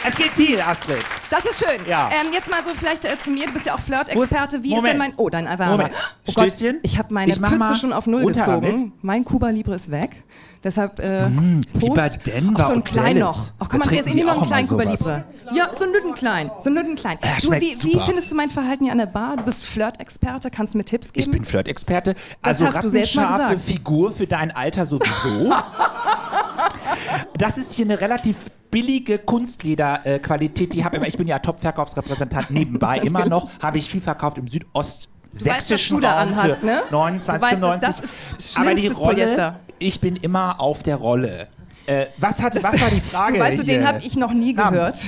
Es geht viel, Astrid. Das ist schön. Ja. Ähm, jetzt mal so vielleicht äh, zu mir. Du bist ja auch Flirt-Experte. Wie ist Moment. denn mein... Oh, dein Averna. Moment. Oh Gott, Stößchen. ich habe meine Ich Pfütze schon auf Null gezogen. damit. Mein Cuba Libre ist weg. Deshalb äh, wie Prost. bei Denver Ach, so ein klein noch. Ach komm, die nehme noch auch einen kleinen immer Cuba. Libre. Ja, so einen Nüttenklein. So einen Nüttenklein. Ja, du, wie, wie findest du mein Verhalten hier an der Bar? Du bist Flirt-Experte. Kannst du mir Tipps geben? Ich bin Flirt-Experte. Also rattenscharfe gesagt. Figur für dein Alter sowieso. das ist hier eine relativ billige Kunstlederqualität, die habe ich. Ich bin ja Top-Verkaufsrepräsentant nebenbei immer noch. Habe ich viel verkauft im Südost. Sächsischen was du da Raum anhast, für ne? 29, Du weißt, das 95. ist Aber die Rolle, Polyester. ich bin immer auf der Rolle. Äh, was, hat, was war die Frage? Du weißt du, den habe ich noch nie gehört.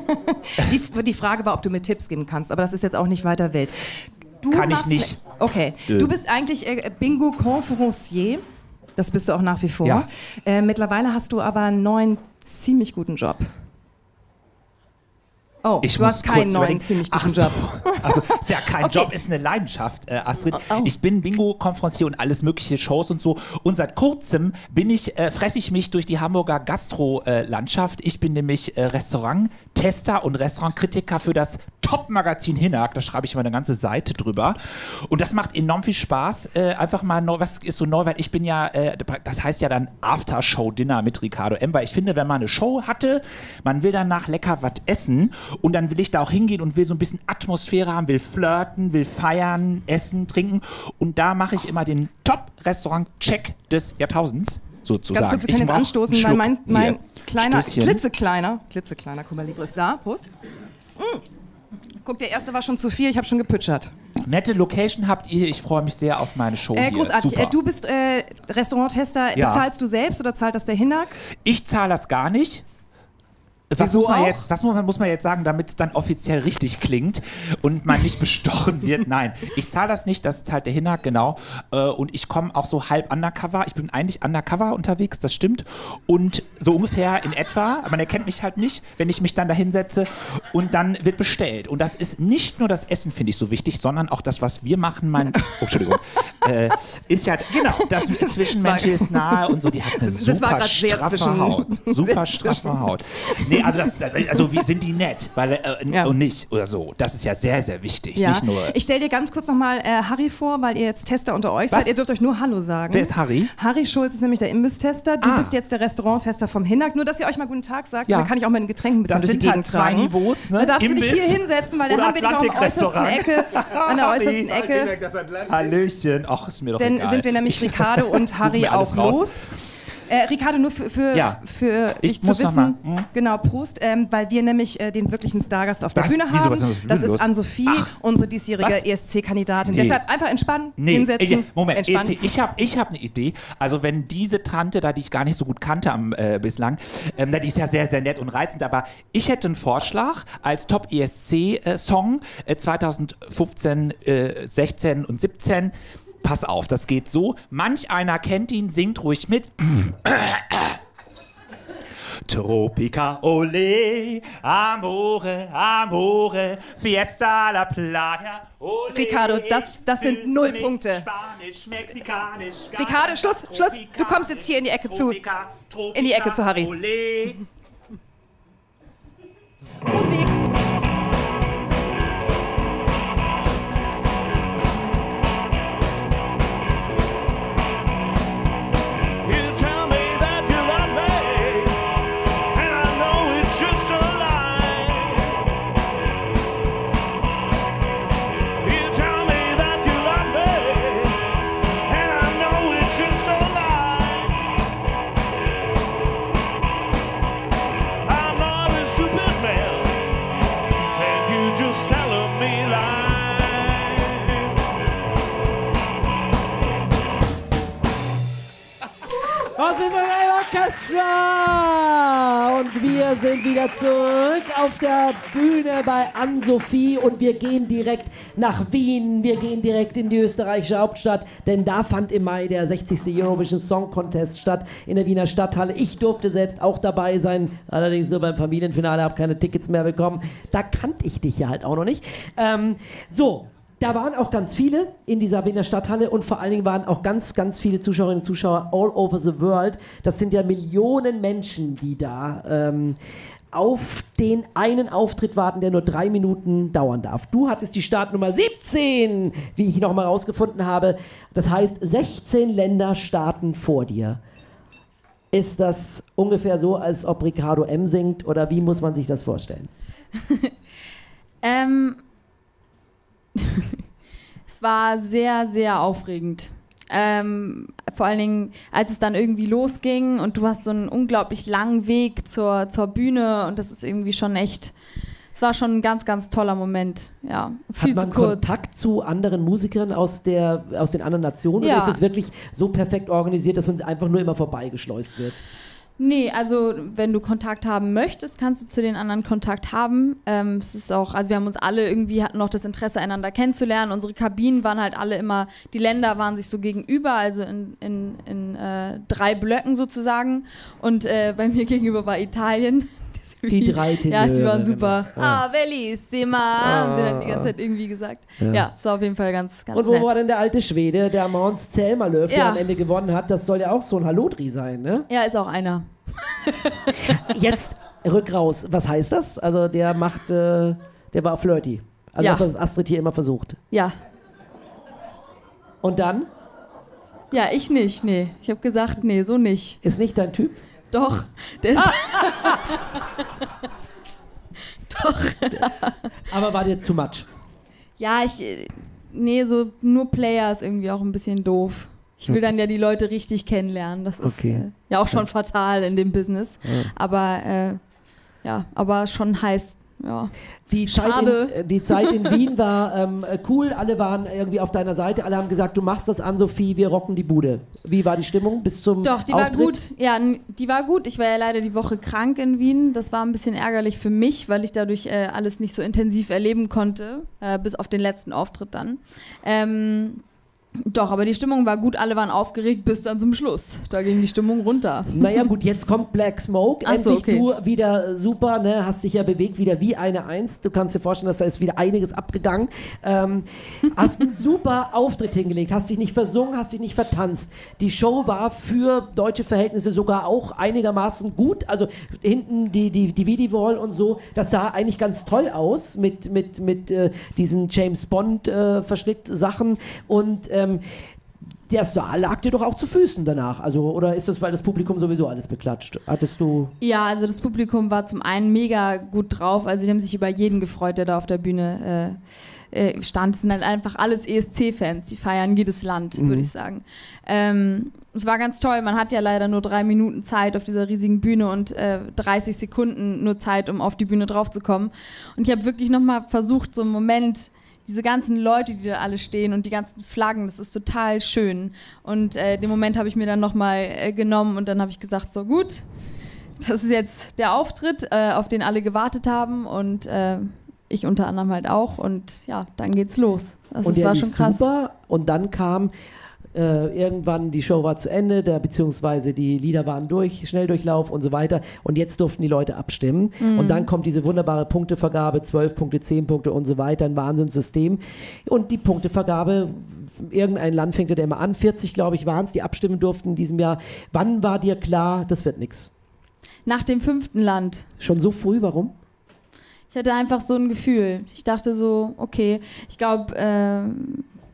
die, die Frage war, ob du mir Tipps geben kannst, aber das ist jetzt auch nicht weiter wild. Du Kann ich nicht. Ne, okay, du bist eigentlich äh, Bingo Conferencier. Das bist du auch nach wie vor. Ja. Äh, mittlerweile hast du aber einen neuen, ziemlich guten Job. Oh, Ich du muss hast keinen neuen, überlegen. ziemlich Ach so. Job. Also, ist ja kein Okay. Job, ist eine Leidenschaft, äh, Astrid. Oh. Ich bin Bingo-Konferencier und alles mögliche Shows und so. Und seit kurzem bin ich, äh, fresse ich mich durch die Hamburger Gastro-Landschaft. ich bin nämlich äh, Restaurant-Tester und Restaurantkritiker für das Top-Magazin Hinak. Da schreibe ich mal eine ganze Seite drüber. Und das macht enorm viel Spaß. Äh, einfach mal neu, was ist so neu, weil ich bin ja, äh, das heißt ja dann After-Show-Dinner mit Ricardo M. Weil ich finde, wenn man eine Show hatte, man will danach lecker was essen und dann will ich da auch hingehen und will so ein bisschen Atmosphäre haben, will flirten, will feiern, essen, trinken. Und da mache ich immer den Top-Restaurant-Check des Jahrtausends. Sozusagen. Ganz kurz, wir können Ich jetzt anstoßen, weil mein, mein kleiner, Stößchen. klitzekleiner, klitzekleiner Cuba Libre ist da. Prost. Mm. Guck, der erste war schon zu viel, ich habe schon gepütschert. Nette Location habt ihr. Ich freue mich sehr auf meine Show Äh, hier. großartig. Super. Äh, du bist äh, Restauranttester. Ja. Bezahlst du selbst oder zahlt das der Hinak? Ich zahle das gar nicht. Was, Wieso muss man, auch? jetzt, was muss man, muss man jetzt sagen, damit es dann offiziell richtig klingt und man nicht bestochen wird? Nein, ich zahle das nicht, das zahlt der Hinak, genau. Äh, und ich komme auch so halb undercover. Ich bin eigentlich undercover unterwegs, das stimmt. Und so ungefähr in etwa, man erkennt mich halt nicht, wenn ich mich dann da hinsetze und dann wird bestellt. Und das ist nicht nur das Essen, finde ich so wichtig, sondern auch das, was wir machen, mein, oh, Entschuldigung, äh, ist ja, genau, das Zwischenmenschliche ist nahe und so, die hat eine Das- super straffe Haut. Super straffe Haut. Nee, also, das, das- also wie sind die nett? Weil, äh, Ja. Und nicht oder so. Das ist ja sehr, sehr wichtig. Ja. Nicht nur. Ich stelle dir ganz kurz nochmal äh, Harry vor, weil ihr jetzt Tester unter euch Was? seid. Ihr dürft euch nur Hallo sagen. Wer ist Harry? Harry Schulz ist nämlich der Imbisstester. Du Ah. bist jetzt der Restauranttester vom Hinak. Nur, dass ihr euch mal guten Tag sagt. Ja. Dann kann ich auch mein Getränk ein bisschen Das durch sind die halt Gegend zwei tragen. Niveaus, ne? Da darfst du Imbiss dich hier hinsetzen, weil dann haben wir dich auch am äußersten Atlantikrestaurant. Ecke. An der äußersten Ecke. Hallöchen. Ach, ist mir doch Dann egal. sind wir nämlich Ich- Ricardo und Harry auch raus. los. Äh, Ricardo, nur für, für, Ja. für Ich dich zu wissen, mal, hm? genau, Prost, ähm, weil wir nämlich äh, den wirklichen Stargast auf der Was? Bühne Wieso? haben. Was das ist? Ann-Sophie, Ach. unsere diesjährige? ESC-Kandidatin. Nee. Deshalb einfach entspannen, Nee, hinsetzen, Moment, entspannen. EC, ich habe ich hab eine Idee. Also wenn diese Tante da, die ich gar nicht so gut kannte am, äh, bislang, ähm, die ist ja sehr, sehr nett und reizend, aber ich hätte einen Vorschlag als Top-ESC-Song äh, 2015, äh, 16 und 17. Pass auf, das geht so. Manch einer kennt ihn, singt ruhig mit. Tropica, ole, amore, amore, fiesta la playa, ole. Ricardo, das- das sind null Punkte. Spanisch, mexikanisch, Ricardo, Schluss, Schluss. Du kommst jetzt hier in die Ecke zu- in die Ecke zu Harry. Ole. Musik. Hospital Orchestra! Und wir sind wieder zurück auf der Bühne bei Ann-Sophie und wir gehen direkt nach Wien. Wir gehen direkt in die österreichische Hauptstadt, denn da fand im Mai der 60. Eurovision Song Contest statt in der Wiener Stadthalle. Ich durfte selbst auch dabei sein, allerdings nur beim Familienfinale, habe keine Tickets mehr bekommen. Da kannte ich dich ja halt auch noch nicht. Ähm, so, da waren auch ganz viele in dieser Wiener Stadthalle und vor allen Dingen waren auch ganz, ganz viele Zuschauerinnen und Zuschauer all over the world. Das sind ja Millionen Menschen, die da ähm, auf den einen Auftritt warten, der nur drei Minuten dauern darf. Du hattest die Startnummer 17, wie ich nochmal rausgefunden habe. Das heißt, 16 Länder starten vor dir. Ist das ungefähr so, als ob Ricardo M singt oder wie muss man sich das vorstellen? Ähm, es war sehr, sehr aufregend. Ähm, vor allen Dingen, als es dann irgendwie losging und du hast so einen unglaublich langen Weg zur, zur Bühne und das ist irgendwie schon echt, es war schon ein ganz, ganz toller Moment. Ja, viel Hat man zu kurz. Kontakt zu anderen Musikern aus, der, aus den anderen Nationen Ja. oder ist es wirklich so perfekt organisiert, dass man einfach nur immer vorbeigeschleust wird? Nee, also wenn du Kontakt haben möchtest, kannst du zu den anderen Kontakt haben. Ähm, es ist auch, also wir haben uns alle irgendwie hatten noch das Interesse, einander kennenzulernen. Unsere Kabinen waren halt alle immer, die Länder waren sich so gegenüber, also in, in, in äh, drei Blöcken sozusagen. Und äh, bei mir gegenüber war Italien. Die drei Ja, die Tenöre, waren super. genau. Ah, bellissima, haben sie dann die ganze Zeit irgendwie gesagt. Ja, es war auf jeden Fall ganz, ganz Und wo nett. war denn der alte Schwede, der Mons Zelmerlöw, der Ja. am Ende gewonnen hat? Das soll ja auch so ein Hallodri sein, ne? ja, ist auch einer. Jetzt rück raus. Was heißt das? Also der macht, äh, der war flirty. Also Ja. das, was Astrid hier immer versucht. Ja. Und dann Ja, ich nicht, nee. Ich habe gesagt, nee, so nicht. ist nicht dein Typ. Doch, der ist. Aber war dir too much. Ja, ich. Nee, so nur Player ist irgendwie auch ein bisschen doof. Ich will dann ja die Leute richtig kennenlernen. Das ist Okay. äh, ja auch schon fatal in dem Business. Aber äh, ja, aber schon heiß. Ja. Die Zeit, in, äh, die Zeit in Wien war ähm, äh, cool. Alle waren irgendwie auf deiner Seite. Alle haben gesagt, du machst das an, Sophie, wir rocken die Bude. Wie war die Stimmung bis zum Doch, die Auftritt? war gut. Ja, die war gut. Ich war ja leider die Woche krank in Wien. Das war ein bisschen ärgerlich für mich, weil ich dadurch äh, alles nicht so intensiv erleben konnte, äh, bis auf den letzten Auftritt dann. Ähm, doch, aber die Stimmung war gut. Alle waren aufgeregt bis dann zum Schluss. Da ging die Stimmung runter. Naja gut, jetzt kommt Black Smoke. Ach so, Endlich okay. du wieder super, ne? hast dich ja bewegt wieder wie eine Eins. Du kannst dir vorstellen, dass da ist wieder einiges abgegangen. Ähm, hast einen super Auftritt hingelegt, hast dich nicht versungen, hast dich nicht vertanzt. Die Show war für deutsche Verhältnisse sogar auch einigermaßen gut. Also hinten die, die, die Vidi-Wall und so, das sah eigentlich ganz toll aus mit, mit, mit äh, diesen James Bond-Verschnitt-Sachen und ähm, der Saal lag dir doch auch zu Füßen danach. Also, oder ist das, weil das Publikum sowieso alles beklatscht? Hattest du. Ja, also das Publikum war zum einen mega gut drauf. Also die haben sich über jeden gefreut, der da auf der Bühne äh, äh, stand. Es sind halt einfach alles ESC-Fans. Die feiern jedes Land, würde ich sagen. Ähm, es war ganz toll. Man hat ja leider nur drei Minuten Zeit auf dieser riesigen Bühne und äh, 30 Sekunden nur Zeit, um auf die Bühne draufzukommen. Und ich habe wirklich nochmal versucht, so einen Moment diese ganzen Leute, die da alle stehen und die ganzen Flaggen, das ist total schön. Und äh, den Moment habe ich mir dann nochmal äh, genommen und dann habe ich gesagt, so gut, das ist jetzt der Auftritt, äh, auf den alle gewartet haben und äh, ich unter anderem halt auch. Und ja, dann geht's los. Das und ist, der war schon krass. super. Und dann kam Äh, irgendwann die Show war zu Ende, der, beziehungsweise die Lieder waren durch, Schnelldurchlauf und so weiter. Und jetzt durften die Leute abstimmen. Und dann kommt diese wunderbare Punktevergabe, 12 Punkte, 10 Punkte und so weiter, ein Wahnsinnssystem. Und die Punktevergabe, irgendein Land fängt ja immer an, 40 glaube ich waren es, die abstimmen durften in diesem Jahr. Wann war dir klar, das wird nichts? Nach dem fünften Land. Schon so früh, warum? Ich hatte einfach so ein Gefühl. Ich dachte so, okay, ich glaube,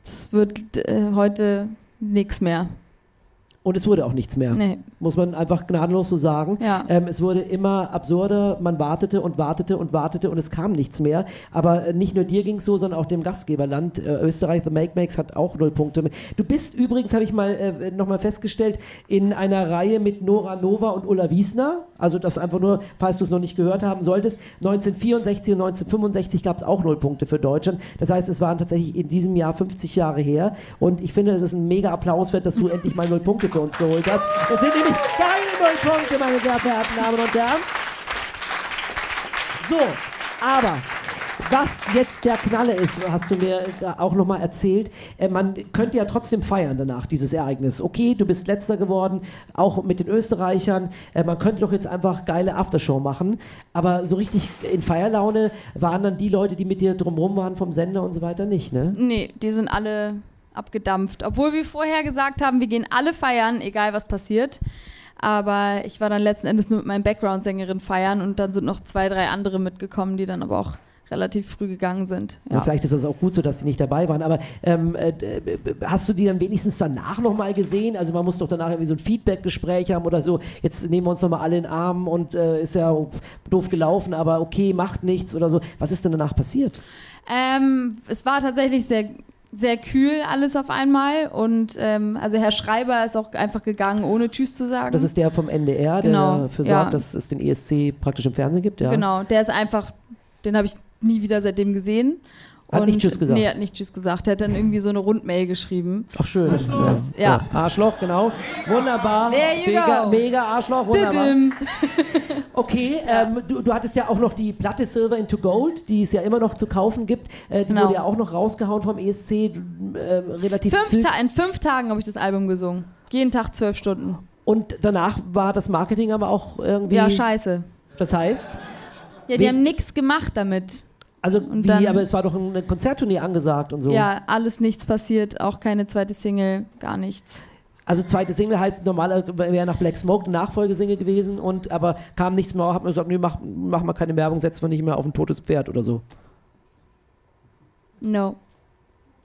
es wird äh, heute nichts mehr. Und es wurde auch nichts mehr. Nee. Muss man einfach gnadenlos so sagen. Ja. Ähm, es wurde immer absurder, man wartete und wartete und wartete und es kam nichts mehr. Aber äh, nicht nur dir ging es so, sondern auch dem Gastgeberland. Äh, Österreich, The Make Makes, hat auch null Punkte. Du bist übrigens, habe ich mal äh, nochmal festgestellt, in einer Reihe mit Nora Nova und Ulla Wiesner. Also das einfach nur, falls du es noch nicht gehört haben solltest. 1964 und 1965 gab es auch null Punkte für Deutschland. Das heißt, es waren tatsächlich in diesem Jahr 50 Jahre her. Und ich finde, es ist ein mega Applaus wert, dass du endlich mal null Punkte für uns geholt hast. Das sind nämlich deine null Punkte, meine sehr verehrten Damen und Herren. So, aber was jetzt der Knalle ist, hast du mir auch nochmal erzählt. Äh, man könnte ja trotzdem feiern danach, dieses Ereignis. Okay, du bist letzter geworden, auch mit den Österreichern. Äh, man könnte doch jetzt einfach geile Aftershow machen. Aber so richtig in Feierlaune waren dann die Leute, die mit dir drumherum waren vom Sender und so weiter nicht, ne? Nee, die sind alle abgedampft. Obwohl wir vorher gesagt haben, wir gehen alle feiern, egal was passiert. Aber ich war dann letzten Endes nur mit meinem Background-Sängerin feiern und dann sind noch zwei, drei andere mitgekommen, die dann aber auch relativ früh gegangen sind. Ja. Ja. vielleicht ist das auch gut so, dass die nicht dabei waren. Aber ähm, äh, äh, hast du die dann wenigstens danach nochmal gesehen? Also man muss doch danach irgendwie so ein Feedback-Gespräch haben oder so. Jetzt nehmen wir uns nochmal alle in den Arm und äh, ist ja doof gelaufen, aber okay, macht nichts oder so. Was ist denn danach passiert? Ähm, es war tatsächlich sehr, sehr kühl alles auf einmal und ähm, also Herr Schreiber ist auch einfach gegangen, ohne Tschüss zu sagen. Das ist der vom NDR, Genau, der dafür ja. sorgt, dass es den ESC praktisch im Fernsehen gibt. Ja. Genau, der ist einfach, den habe ich nie wieder seitdem gesehen. Hat nicht Tschüss gesagt? Nee, hat nicht Tschüss gesagt. Er hat dann irgendwie so eine Rundmail geschrieben. Ach schön. Ja. ja. Arschloch, genau. Wunderbar. There you mega, go. mega Arschloch, wunderbar. Okay, ähm, du, du hattest ja auch noch die Platte Silver into Gold, die es ja immer noch zu kaufen gibt. Äh, die Genau. wurde ja auch noch rausgehauen vom ESC, äh, relativ Fünf in fünf Tagen habe ich das Album gesungen. Jeden Tag zwölf Stunden. Und danach war das Marketing aber auch irgendwie. Ja, scheiße. Das heißt, Ja, die haben nichts gemacht damit. Also Und wie, dann- aber es war doch eine Konzerttournee angesagt und so. Ja, alles nichts passiert, auch keine zweite Single, gar nichts. Also zweite Single heißt normalerweise wäre nach Black Smoke eine Nachfolgesingle gewesen und aber kam nichts mehr, hat man gesagt, nee, mach, mach mal keine Werbung, setzt man nicht mehr auf ein totes Pferd oder so. No.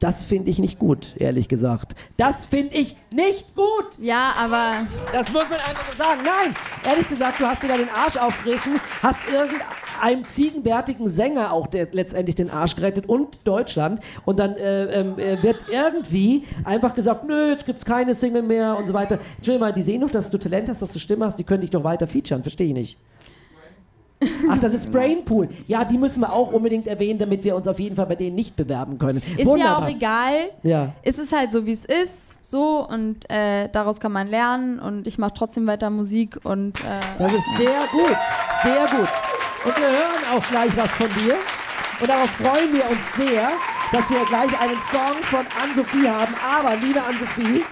Das finde ich nicht gut, ehrlich gesagt. Das finde ich nicht gut. Ja, aber Das muss man einfach so sagen. Nein, ehrlich gesagt, du hast dir da den Arsch aufgerissen, hast irgendeinem ziegenbärtigen Sänger auch der, letztendlich den Arsch gerettet und Deutschland. Und dann äh, ähm, äh, wird irgendwie einfach gesagt, nö, jetzt gibt es keine Single mehr und so weiter. Entschuldigung mal, die sehen doch, dass du Talent hast, dass du Stimme hast, die können dich doch weiter featuren. Verstehe ich nicht. Ach, das ist Brainpool. Ja, die müssen wir auch unbedingt erwähnen, damit wir uns auf jeden Fall bei denen nicht bewerben können. ist ja auch egal. Ja. Es ist halt so, wie es ist, so und äh, daraus kann man lernen und ich mache trotzdem weiter Musik und äh, Das ist sehr gut, sehr gut. Und wir hören auch gleich was von dir. Und darauf freuen wir uns sehr, dass wir gleich einen Song von Ann-Sophie haben. Aber, liebe Ann-Sophie,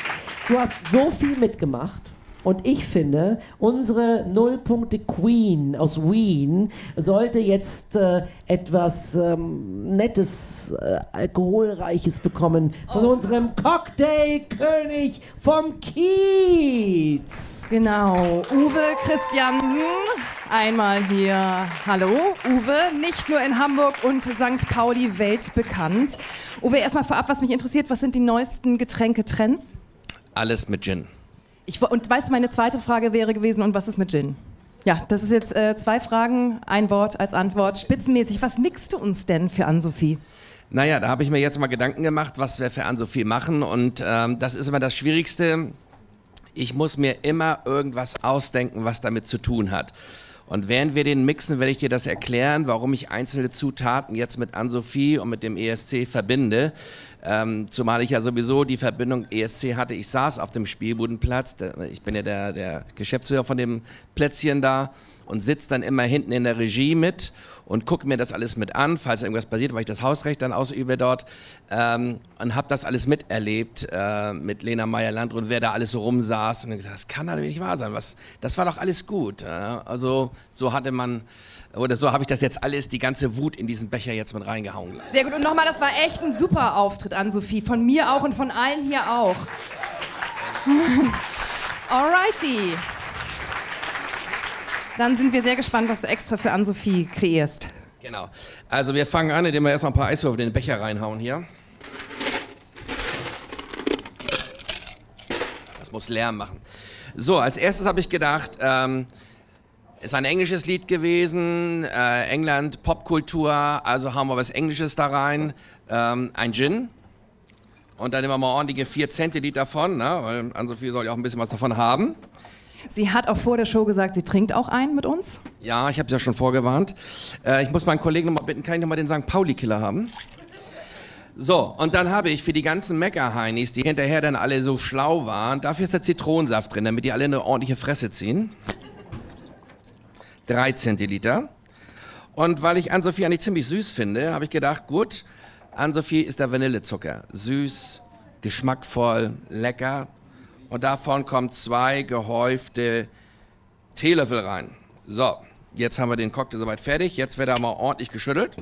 du hast so viel mitgemacht. Und ich finde, unsere Nullpunkte Queen aus Wien sollte jetzt äh, etwas ähm, Nettes, äh, Alkoholreiches bekommen von unserem Cocktailkönig vom Kiez. Genau, Uwe Christiansen, einmal hier. Hallo, Uwe, nicht nur in Hamburg und St. Pauli weltbekannt. Uwe, erstmal vorab, was mich interessiert, was sind die neuesten Getränketrends? Alles mit Gin. Ich, und weißt meine zweite Frage wäre gewesen, und was ist mit Gin? Ja, das ist jetzt äh, zwei Fragen, ein Wort als Antwort. Spitzenmäßig, was mixt du uns denn für Ann-Sophie? Naja, da habe ich mir jetzt mal Gedanken gemacht, was wir für Ann-Sophie machen. Und ähm, das ist immer das Schwierigste. Ich muss mir immer irgendwas ausdenken, was damit zu tun hat. Und während wir den mixen, werde ich dir das erklären, warum ich einzelne Zutaten jetzt mit Ann-Sophie und mit dem ESC verbinde. Ähm, zumal ich ja sowieso die Verbindung ESC hatte. Ich saß auf dem Spielbudenplatz. Ich bin ja der, der Geschäftsführer von dem Plätzchen da und sitze dann immer hinten in der Regie mit und gucke mir das alles mit an, falls irgendwas passiert, weil ich das Hausrecht dann ausübe dort ähm, und habe das alles miterlebt äh, mit Lena Meyer-Land und wer da alles so rumsaß und gesagt, das kann doch nicht wahr sein, was, das war doch alles gut. Äh, also so hatte man, oder so habe ich das jetzt alles, die ganze Wut in diesen Becher jetzt mit reingehauen. Sehr gut. Und nochmal, das war echt ein super Auftritt an Sophie. Von mir auch und von allen hier auch. Alrighty. Dann sind wir sehr gespannt, was du extra für Ann-Sophie kreierst. Genau. Also wir fangen an, indem wir erstmal ein paar Eiswürfel in den Becher reinhauen hier. Das muss Lärm machen. So, als erstes habe ich gedacht, ähm, ist ein englisches Lied gewesen, äh, England, Popkultur, also haben wir was Englisches da rein, ähm, ein Gin. Und dann nehmen wir mal ordentliche 4 Zentiliter davon, ne? weil Ann-Sophie soll ja auch ein bisschen was davon haben. Sie hat auch vor der Show gesagt, sie trinkt auch einen mit uns. Ja, ich habe es ja schon vorgewarnt. Äh, ich muss meinen Kollegen noch mal bitten, kann ich noch mal den St. Pauli-Killer haben? So, und dann habe ich für die ganzen Mecker-Heinis, die hinterher dann alle so schlau waren, dafür ist der Zitronensaft drin, damit die alle eine ordentliche Fresse ziehen. Drei Zentiliter. Und weil ich Ann-Sophie eigentlich ziemlich süß finde, habe ich gedacht, gut, Ann-Sophie ist der Vanillezucker. Süß, geschmackvoll, lecker. Und davon kommen zwei gehäufte Teelöffel rein. So, jetzt haben wir den Cocktail soweit fertig. Jetzt wird er mal ordentlich geschüttelt.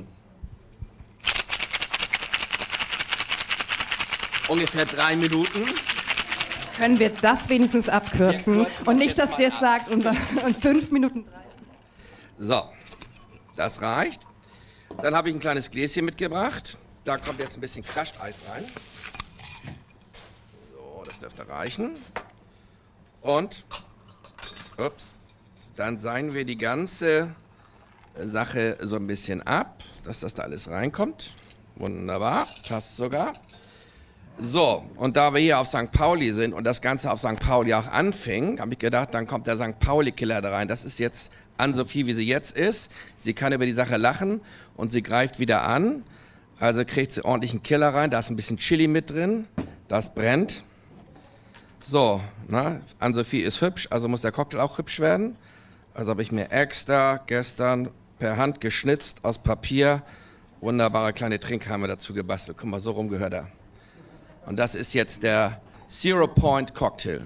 Ungefähr drei Minuten. Können wir das wenigstens abkürzen? Und nicht, dass du jetzt sagst, und, und fünf Minuten drei. So, das reicht. Dann habe ich ein kleines Gläschen mitgebracht. Da kommt jetzt ein bisschen Crushed-Eis rein. So, das dürfte reichen. Und, ups, dann seien wir die ganze Sache so ein bisschen ab, dass das da alles reinkommt. Wunderbar, passt sogar. So, und da wir hier auf St. Pauli sind und das Ganze auf St. Pauli auch anfing, habe ich gedacht, dann kommt der St. Pauli-Killer da rein. Das ist jetzt Ann-Sophie, wie sie jetzt ist. Sie kann über die Sache lachen und sie greift wieder an. Also kriegt sie ordentlich einen Killer rein. Da ist ein bisschen Chili mit drin. Das brennt. So, na, Ann-Sophie ist hübsch, also muss der Cocktail auch hübsch werden. Also habe ich mir extra gestern per Hand geschnitzt aus Papier wunderbare kleine Trinkhalme dazu gebastelt. Guck mal, so rum gehört er. Und das ist jetzt der Zero Point Cocktail.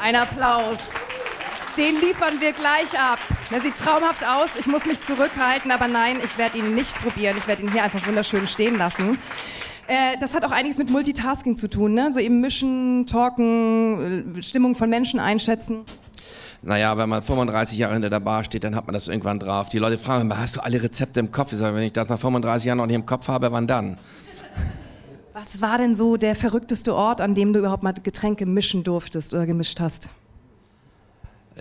Ein Applaus. Den liefern wir gleich ab. Der sieht traumhaft aus. Ich muss mich zurückhalten, aber nein, ich werde ihn nicht probieren. Ich werde ihn hier einfach wunderschön stehen lassen. Äh, das hat auch einiges mit Multitasking zu tun, ne? So eben mischen, talken, äh, Stimmung von Menschen einschätzen. Naja, wenn man 35 Jahre hinter der Bar steht, dann hat man das irgendwann drauf. Die Leute fragen immer, hast du alle Rezepte im Kopf? Ich sage, wenn ich das nach 35 Jahren noch nicht im Kopf habe, wann dann? Was war denn so der verrückteste Ort, an dem du überhaupt mal Getränke mischen durftest oder gemischt hast?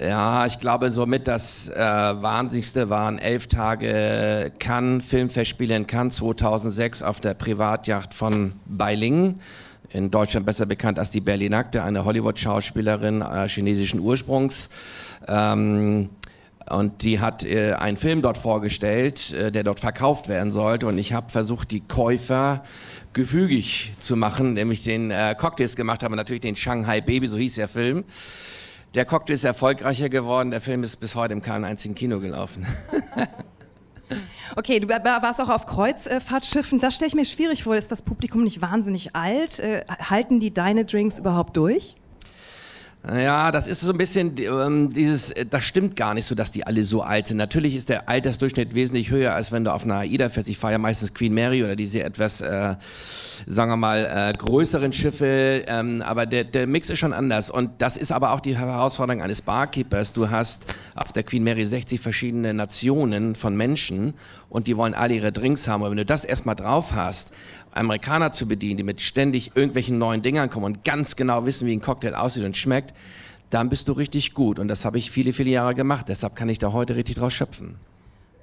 Ja, ich glaube, somit das äh, Wahnsinnigste waren elf Tage Cannes, Filmfestspiele in Cannes 2006 auf der Privatjacht von Beilingen. In Deutschland besser bekannt als die Berlinakte, eine Hollywood-Schauspielerin äh, chinesischen Ursprungs. Ähm, und die hat äh, einen Film dort vorgestellt, äh, der dort verkauft werden sollte. Und ich habe versucht, die Käufer gefügig zu machen, nämlich den äh, Cocktails gemacht habe, natürlich den Shanghai Baby, so hieß der Film. Der Cocktail ist erfolgreicher geworden, der Film ist bis heute im keinem einzigen Kino gelaufen. Okay, du warst auch auf Kreuzfahrtschiffen. Das stelle ich mir schwierig vor. Ist das Publikum nicht wahnsinnig alt? Äh, halten die deine Drinks überhaupt durch? Ja, das ist so ein bisschen ähm, dieses, äh, das stimmt gar nicht so, dass die alle so alt sind. Natürlich ist der Altersdurchschnitt wesentlich höher, als wenn du auf einer AIDA fährst. Ich fahre ja meistens Queen Mary oder diese etwas, äh, sagen wir mal, äh, größeren Schiffe. Ähm, aber der, der Mix ist schon anders. Und das ist aber auch die Herausforderung eines Barkeepers. Du hast auf der Queen Mary 60 verschiedene Nationen von Menschen und die wollen alle ihre Drinks haben. Aber wenn du das erstmal drauf hast, Amerikaner zu bedienen, die mit ständig irgendwelchen neuen Dingern kommen und ganz genau wissen, wie ein Cocktail aussieht und schmeckt, dann bist du richtig gut. Und das habe ich viele, viele Jahre gemacht. Deshalb kann ich da heute richtig draus schöpfen.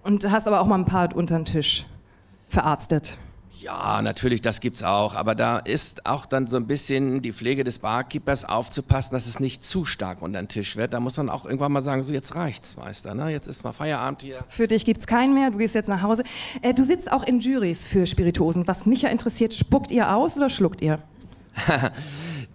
Und hast aber auch mal ein paar unter den Tisch verarztet. Ja, natürlich, das gibt's auch. Aber da ist auch dann so ein bisschen die Pflege des Barkeepers aufzupassen, dass es nicht zu stark unter den Tisch wird. Da muss man auch irgendwann mal sagen, so jetzt reicht's, Meister. Ne? Jetzt ist mal Feierabend hier. Für dich gibt's keinen mehr, du gehst jetzt nach Hause. Äh, du sitzt auch in Juries für Spirituosen. Was mich ja interessiert, spuckt ihr aus oder schluckt ihr?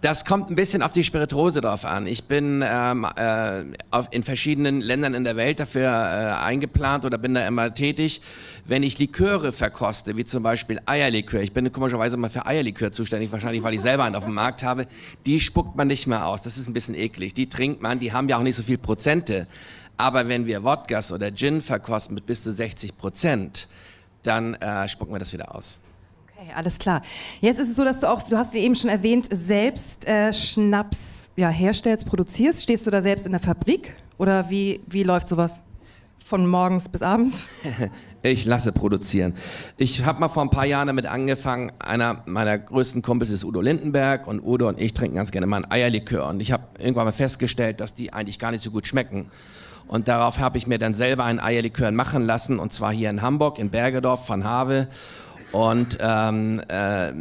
Das kommt ein bisschen auf die Spirituose drauf an. Ich bin ähm, äh, auf, in verschiedenen Ländern in der Welt dafür äh, eingeplant oder bin da immer tätig. Wenn ich Liköre verkoste, wie zum Beispiel Eierlikör, ich bin komischerweise mal für Eierlikör zuständig, wahrscheinlich weil ich selber einen auf dem Markt habe, die spuckt man nicht mehr aus. Das ist ein bisschen eklig. Die trinkt man, die haben ja auch nicht so viel Prozente. Aber wenn wir Wodkas oder Gin verkosten mit bis zu 60 Prozent, dann äh, spucken wir das wieder aus. Okay, alles klar. Jetzt ist es so, dass du auch, du hast wie eben schon erwähnt, selbst äh, Schnaps ja, herstellst, produzierst. Stehst du da selbst in der Fabrik oder wie, wie läuft sowas? Von morgens bis abends? Ich lasse produzieren. Ich habe mal vor ein paar Jahren damit angefangen. Einer meiner größten Kumpels ist Udo Lindenberg und Udo und ich trinken ganz gerne mal ein Eierlikör. Und ich habe irgendwann mal festgestellt, dass die eigentlich gar nicht so gut schmecken. Und darauf habe ich mir dann selber einen Eierlikör machen lassen. Und zwar hier in Hamburg, in Bergedorf von Have. Und ähm, äh,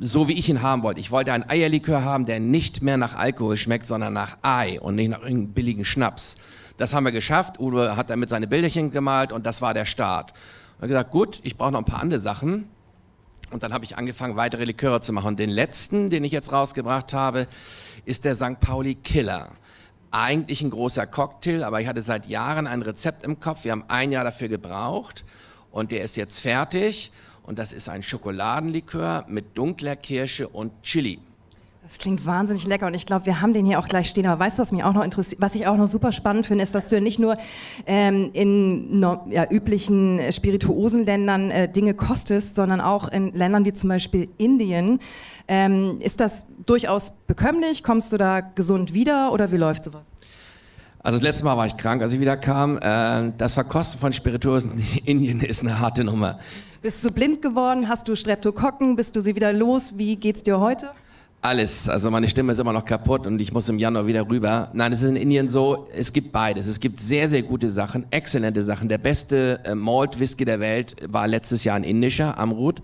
so wie ich ihn haben wollte. Ich wollte einen Eierlikör haben, der nicht mehr nach Alkohol schmeckt, sondern nach Ei und nicht nach irgendeinem billigen Schnaps. Das haben wir geschafft. Udo hat damit seine Bilderchen gemalt und das war der Start. Und er gesagt, gut, ich brauche noch ein paar andere Sachen. Und dann habe ich angefangen, weitere Liköre zu machen. Und den letzten, den ich jetzt rausgebracht habe, ist der St. Pauli Killer. Eigentlich ein großer Cocktail, aber ich hatte seit Jahren ein Rezept im Kopf. Wir haben ein Jahr dafür gebraucht und der ist jetzt fertig. Und das ist ein Schokoladenlikör mit dunkler Kirsche und Chili. Das klingt wahnsinnig lecker und ich glaube, wir haben den hier auch gleich stehen. Aber weißt du, was mich auch noch interessiert, was ich auch noch super spannend finde, ist, dass du ja nicht nur ähm, in no, ja, üblichen Spirituosenländern äh, Dinge kostest, sondern auch in Ländern wie zum Beispiel Indien. Ähm, ist das durchaus bekömmlich? Kommst du da gesund wieder oder wie läuft sowas? Also das letzte Mal war ich krank, als ich wieder kam. Äh, das Verkosten von Spirituosen in Indien ist eine harte Nummer. Bist du blind geworden? Hast du Streptokokken? Bist du sie wieder los? Wie geht's dir heute? Alles. Also meine Stimme ist immer noch kaputt und ich muss im Januar wieder rüber. Nein, es ist in Indien so, es gibt beides. Es gibt sehr, sehr gute Sachen, exzellente Sachen. Der beste äh, Malt Whisky der Welt war letztes Jahr ein indischer, Amrut.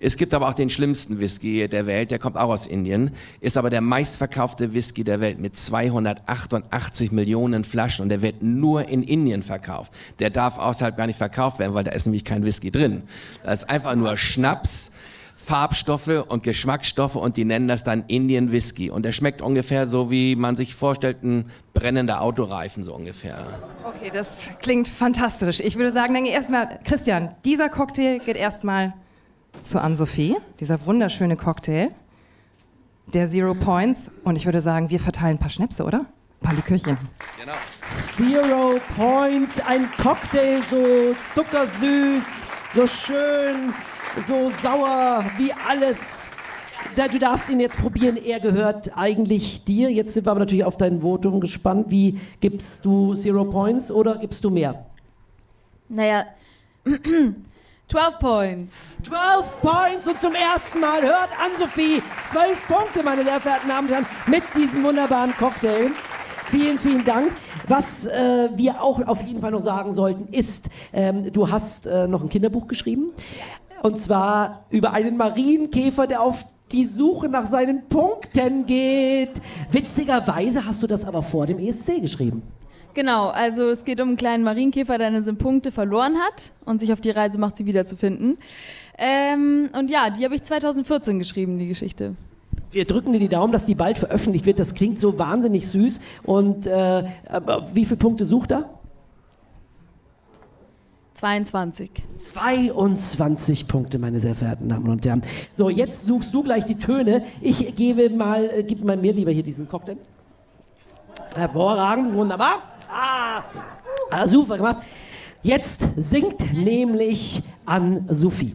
Es gibt aber auch den schlimmsten Whisky der Welt, der kommt auch aus Indien, ist aber der meistverkaufte Whisky der Welt mit 288 Millionen Flaschen und der wird nur in Indien verkauft. Der darf außerhalb gar nicht verkauft werden, weil da ist nämlich kein Whisky drin. Da ist einfach nur Schnaps Farbstoffe und Geschmacksstoffe und die nennen das dann Indian Whisky. Und der schmeckt ungefähr so, wie man sich vorstellt, ein brennender Autoreifen so ungefähr. Okay, das klingt fantastisch. Ich würde sagen, dann erstmal, Christian, dieser Cocktail geht erstmal zu Ann-Sophie, dieser wunderschöne Cocktail, der Zero Points. Und ich würde sagen, wir verteilen ein paar Schnäpse, oder? Ein paar Likörchen. Genau. Zero Points, ein Cocktail so zuckersüß, so schön, so sauer wie alles. Du darfst ihn jetzt probieren, er gehört eigentlich dir. Jetzt sind wir aber natürlich auf dein Votum gespannt. Wie gibst du Zero Points oder gibst du mehr? Naja, 12 Points. 12 Points und zum ersten Mal hört Ann-Sophie 12 Punkte, meine sehr verehrten Damen und Herren, mit diesem wunderbaren Cocktail. Vielen, vielen Dank. Was äh, wir auch auf jeden Fall noch sagen sollten, ist, ähm, du hast äh, noch ein Kinderbuch geschrieben. Und zwar über einen Marienkäfer, der auf die Suche nach seinen Punkten geht. Witzigerweise hast du das aber vor dem ESC geschrieben. Genau, also es geht um einen kleinen Marienkäfer, der seine Punkte verloren hat und sich auf die Reise macht, sie wiederzufinden. Ähm, und ja, die habe ich 2014 geschrieben, die Geschichte. Wir drücken dir die Daumen, dass die bald veröffentlicht wird. Das klingt so wahnsinnig süß. Und äh, aber wie viele Punkte sucht er? 22. 22 Punkte, meine sehr verehrten Damen und Herren. So, jetzt suchst du gleich die Töne. Ich gebe mal, äh, gib mal mir lieber hier diesen Cocktail. Hervorragend, wunderbar. Ah, ah, super gemacht. Jetzt singt nämlich an Sophie.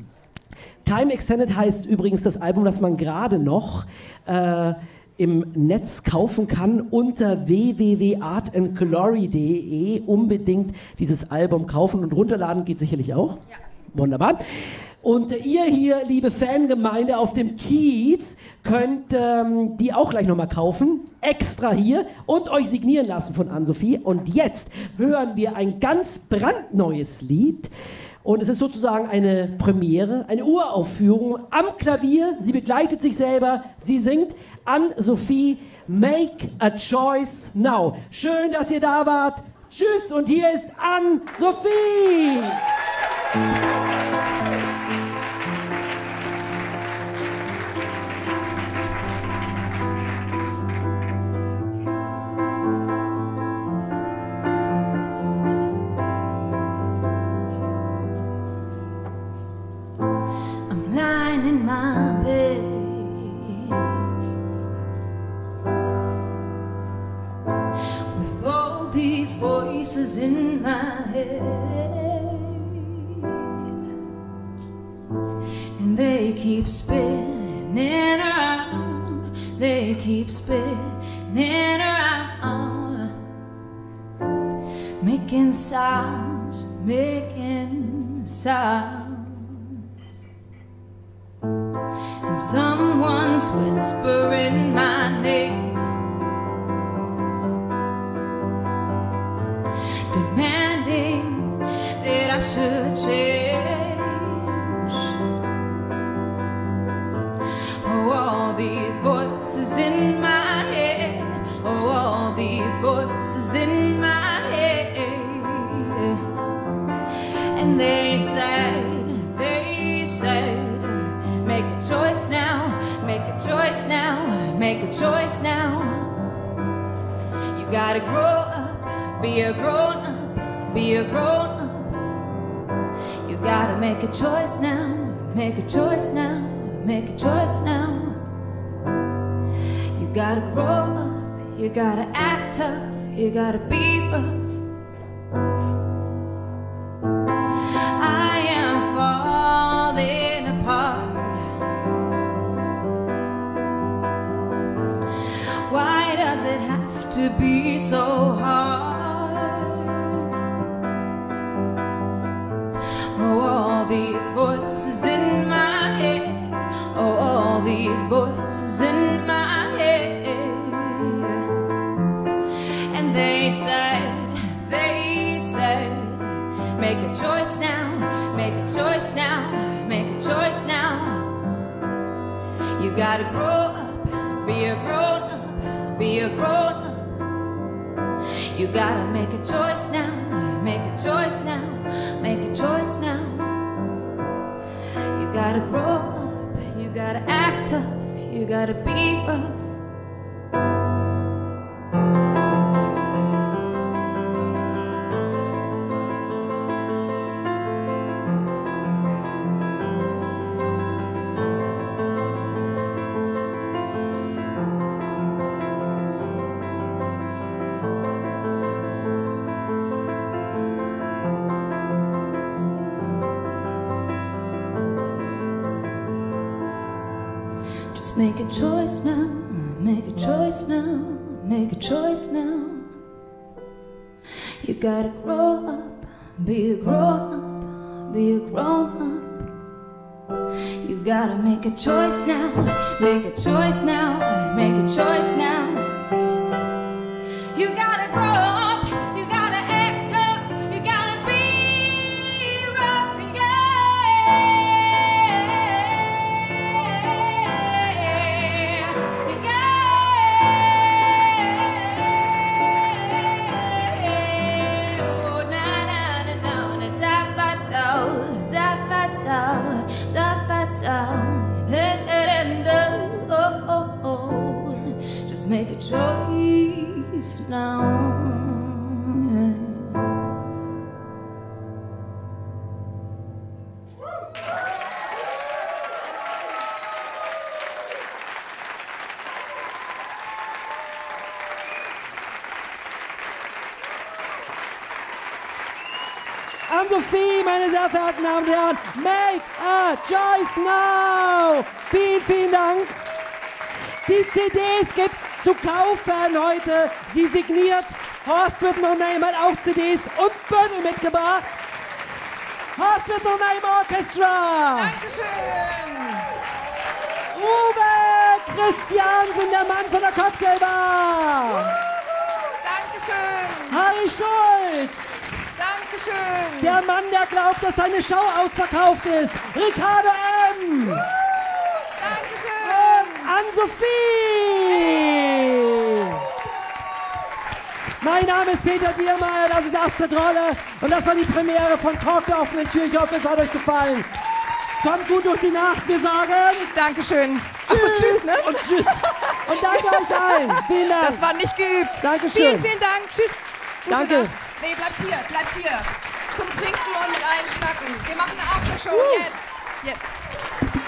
Time Extended heißt übrigens das Album, das man gerade noch äh, im Netz kaufen kann unter www.artandglory.de. Unbedingt dieses Album kaufen und runterladen geht sicherlich auch. Ja. Wunderbar. Und ihr hier, liebe Fangemeinde auf dem Kiez, könnt ähm, die auch gleich nochmal kaufen. Extra hier und euch signieren lassen von Ann-Sophie. Und jetzt hören wir ein ganz brandneues Lied. Und es ist sozusagen eine Premiere, eine Uraufführung am Klavier. Sie begleitet sich selber, sie singt an Sophie Make a Choice Now. Schön, dass ihr da wart. Tschüss und hier ist an Sophie. And they keep spinning around. They keep spinning around. Making sounds, making sounds. and someone's whispering my choice now, make a choice now. You gotta grow up, be a grown up, be a grown up. You gotta make a choice now, make a choice now, make a choice now. You gotta grow up, you gotta act tough, you gotta be rough. You gotta grow up, be a grown up, be a grown up. You gotta make a choice now, make a choice now, make a choice now. You gotta grow up, you gotta act tough, you gotta be rough. Gotta grow up, be a grown up, be a grown up. You gotta make a choice now, make a choice now, verehrten Damen und Herren, make a choice now. Vielen, vielen Dank. Die CDs gibt's zu kaufen heute. Sie signiert. Horst with No Name hat auch CDs und Bönnel mitgebracht. Horst with No Name Orchestra. Dankeschön. Uwe Christiansen, der Mann von der Cocktailbar. Dankeschön. Harry Schulz. Danke. Dankeschön. Der Mann, der glaubt, dass seine Show ausverkauft ist. Ricardo M. Dankeschön. Ann-Sophie. Mein Name ist Peter Diermeier, das ist Astrid Rolle und das war die Premiere von Talk der offenen Tür. Ich hoffe, es hat euch gefallen. Kommt gut durch die Nacht, wir sagen Dankeschön. Ach so, tschüss, ne? und tschüss. Und danke euch allen. Vielen Dank. Das war nicht geübt. Dankeschön. Vielen, vielen Dank. Tschüss. Gute Danke. Nacht. Nee, bleibt hier, bleibt hier. Zum Trinken und reinschnacken. Wir machen eine Aftershow jetzt. Jetzt.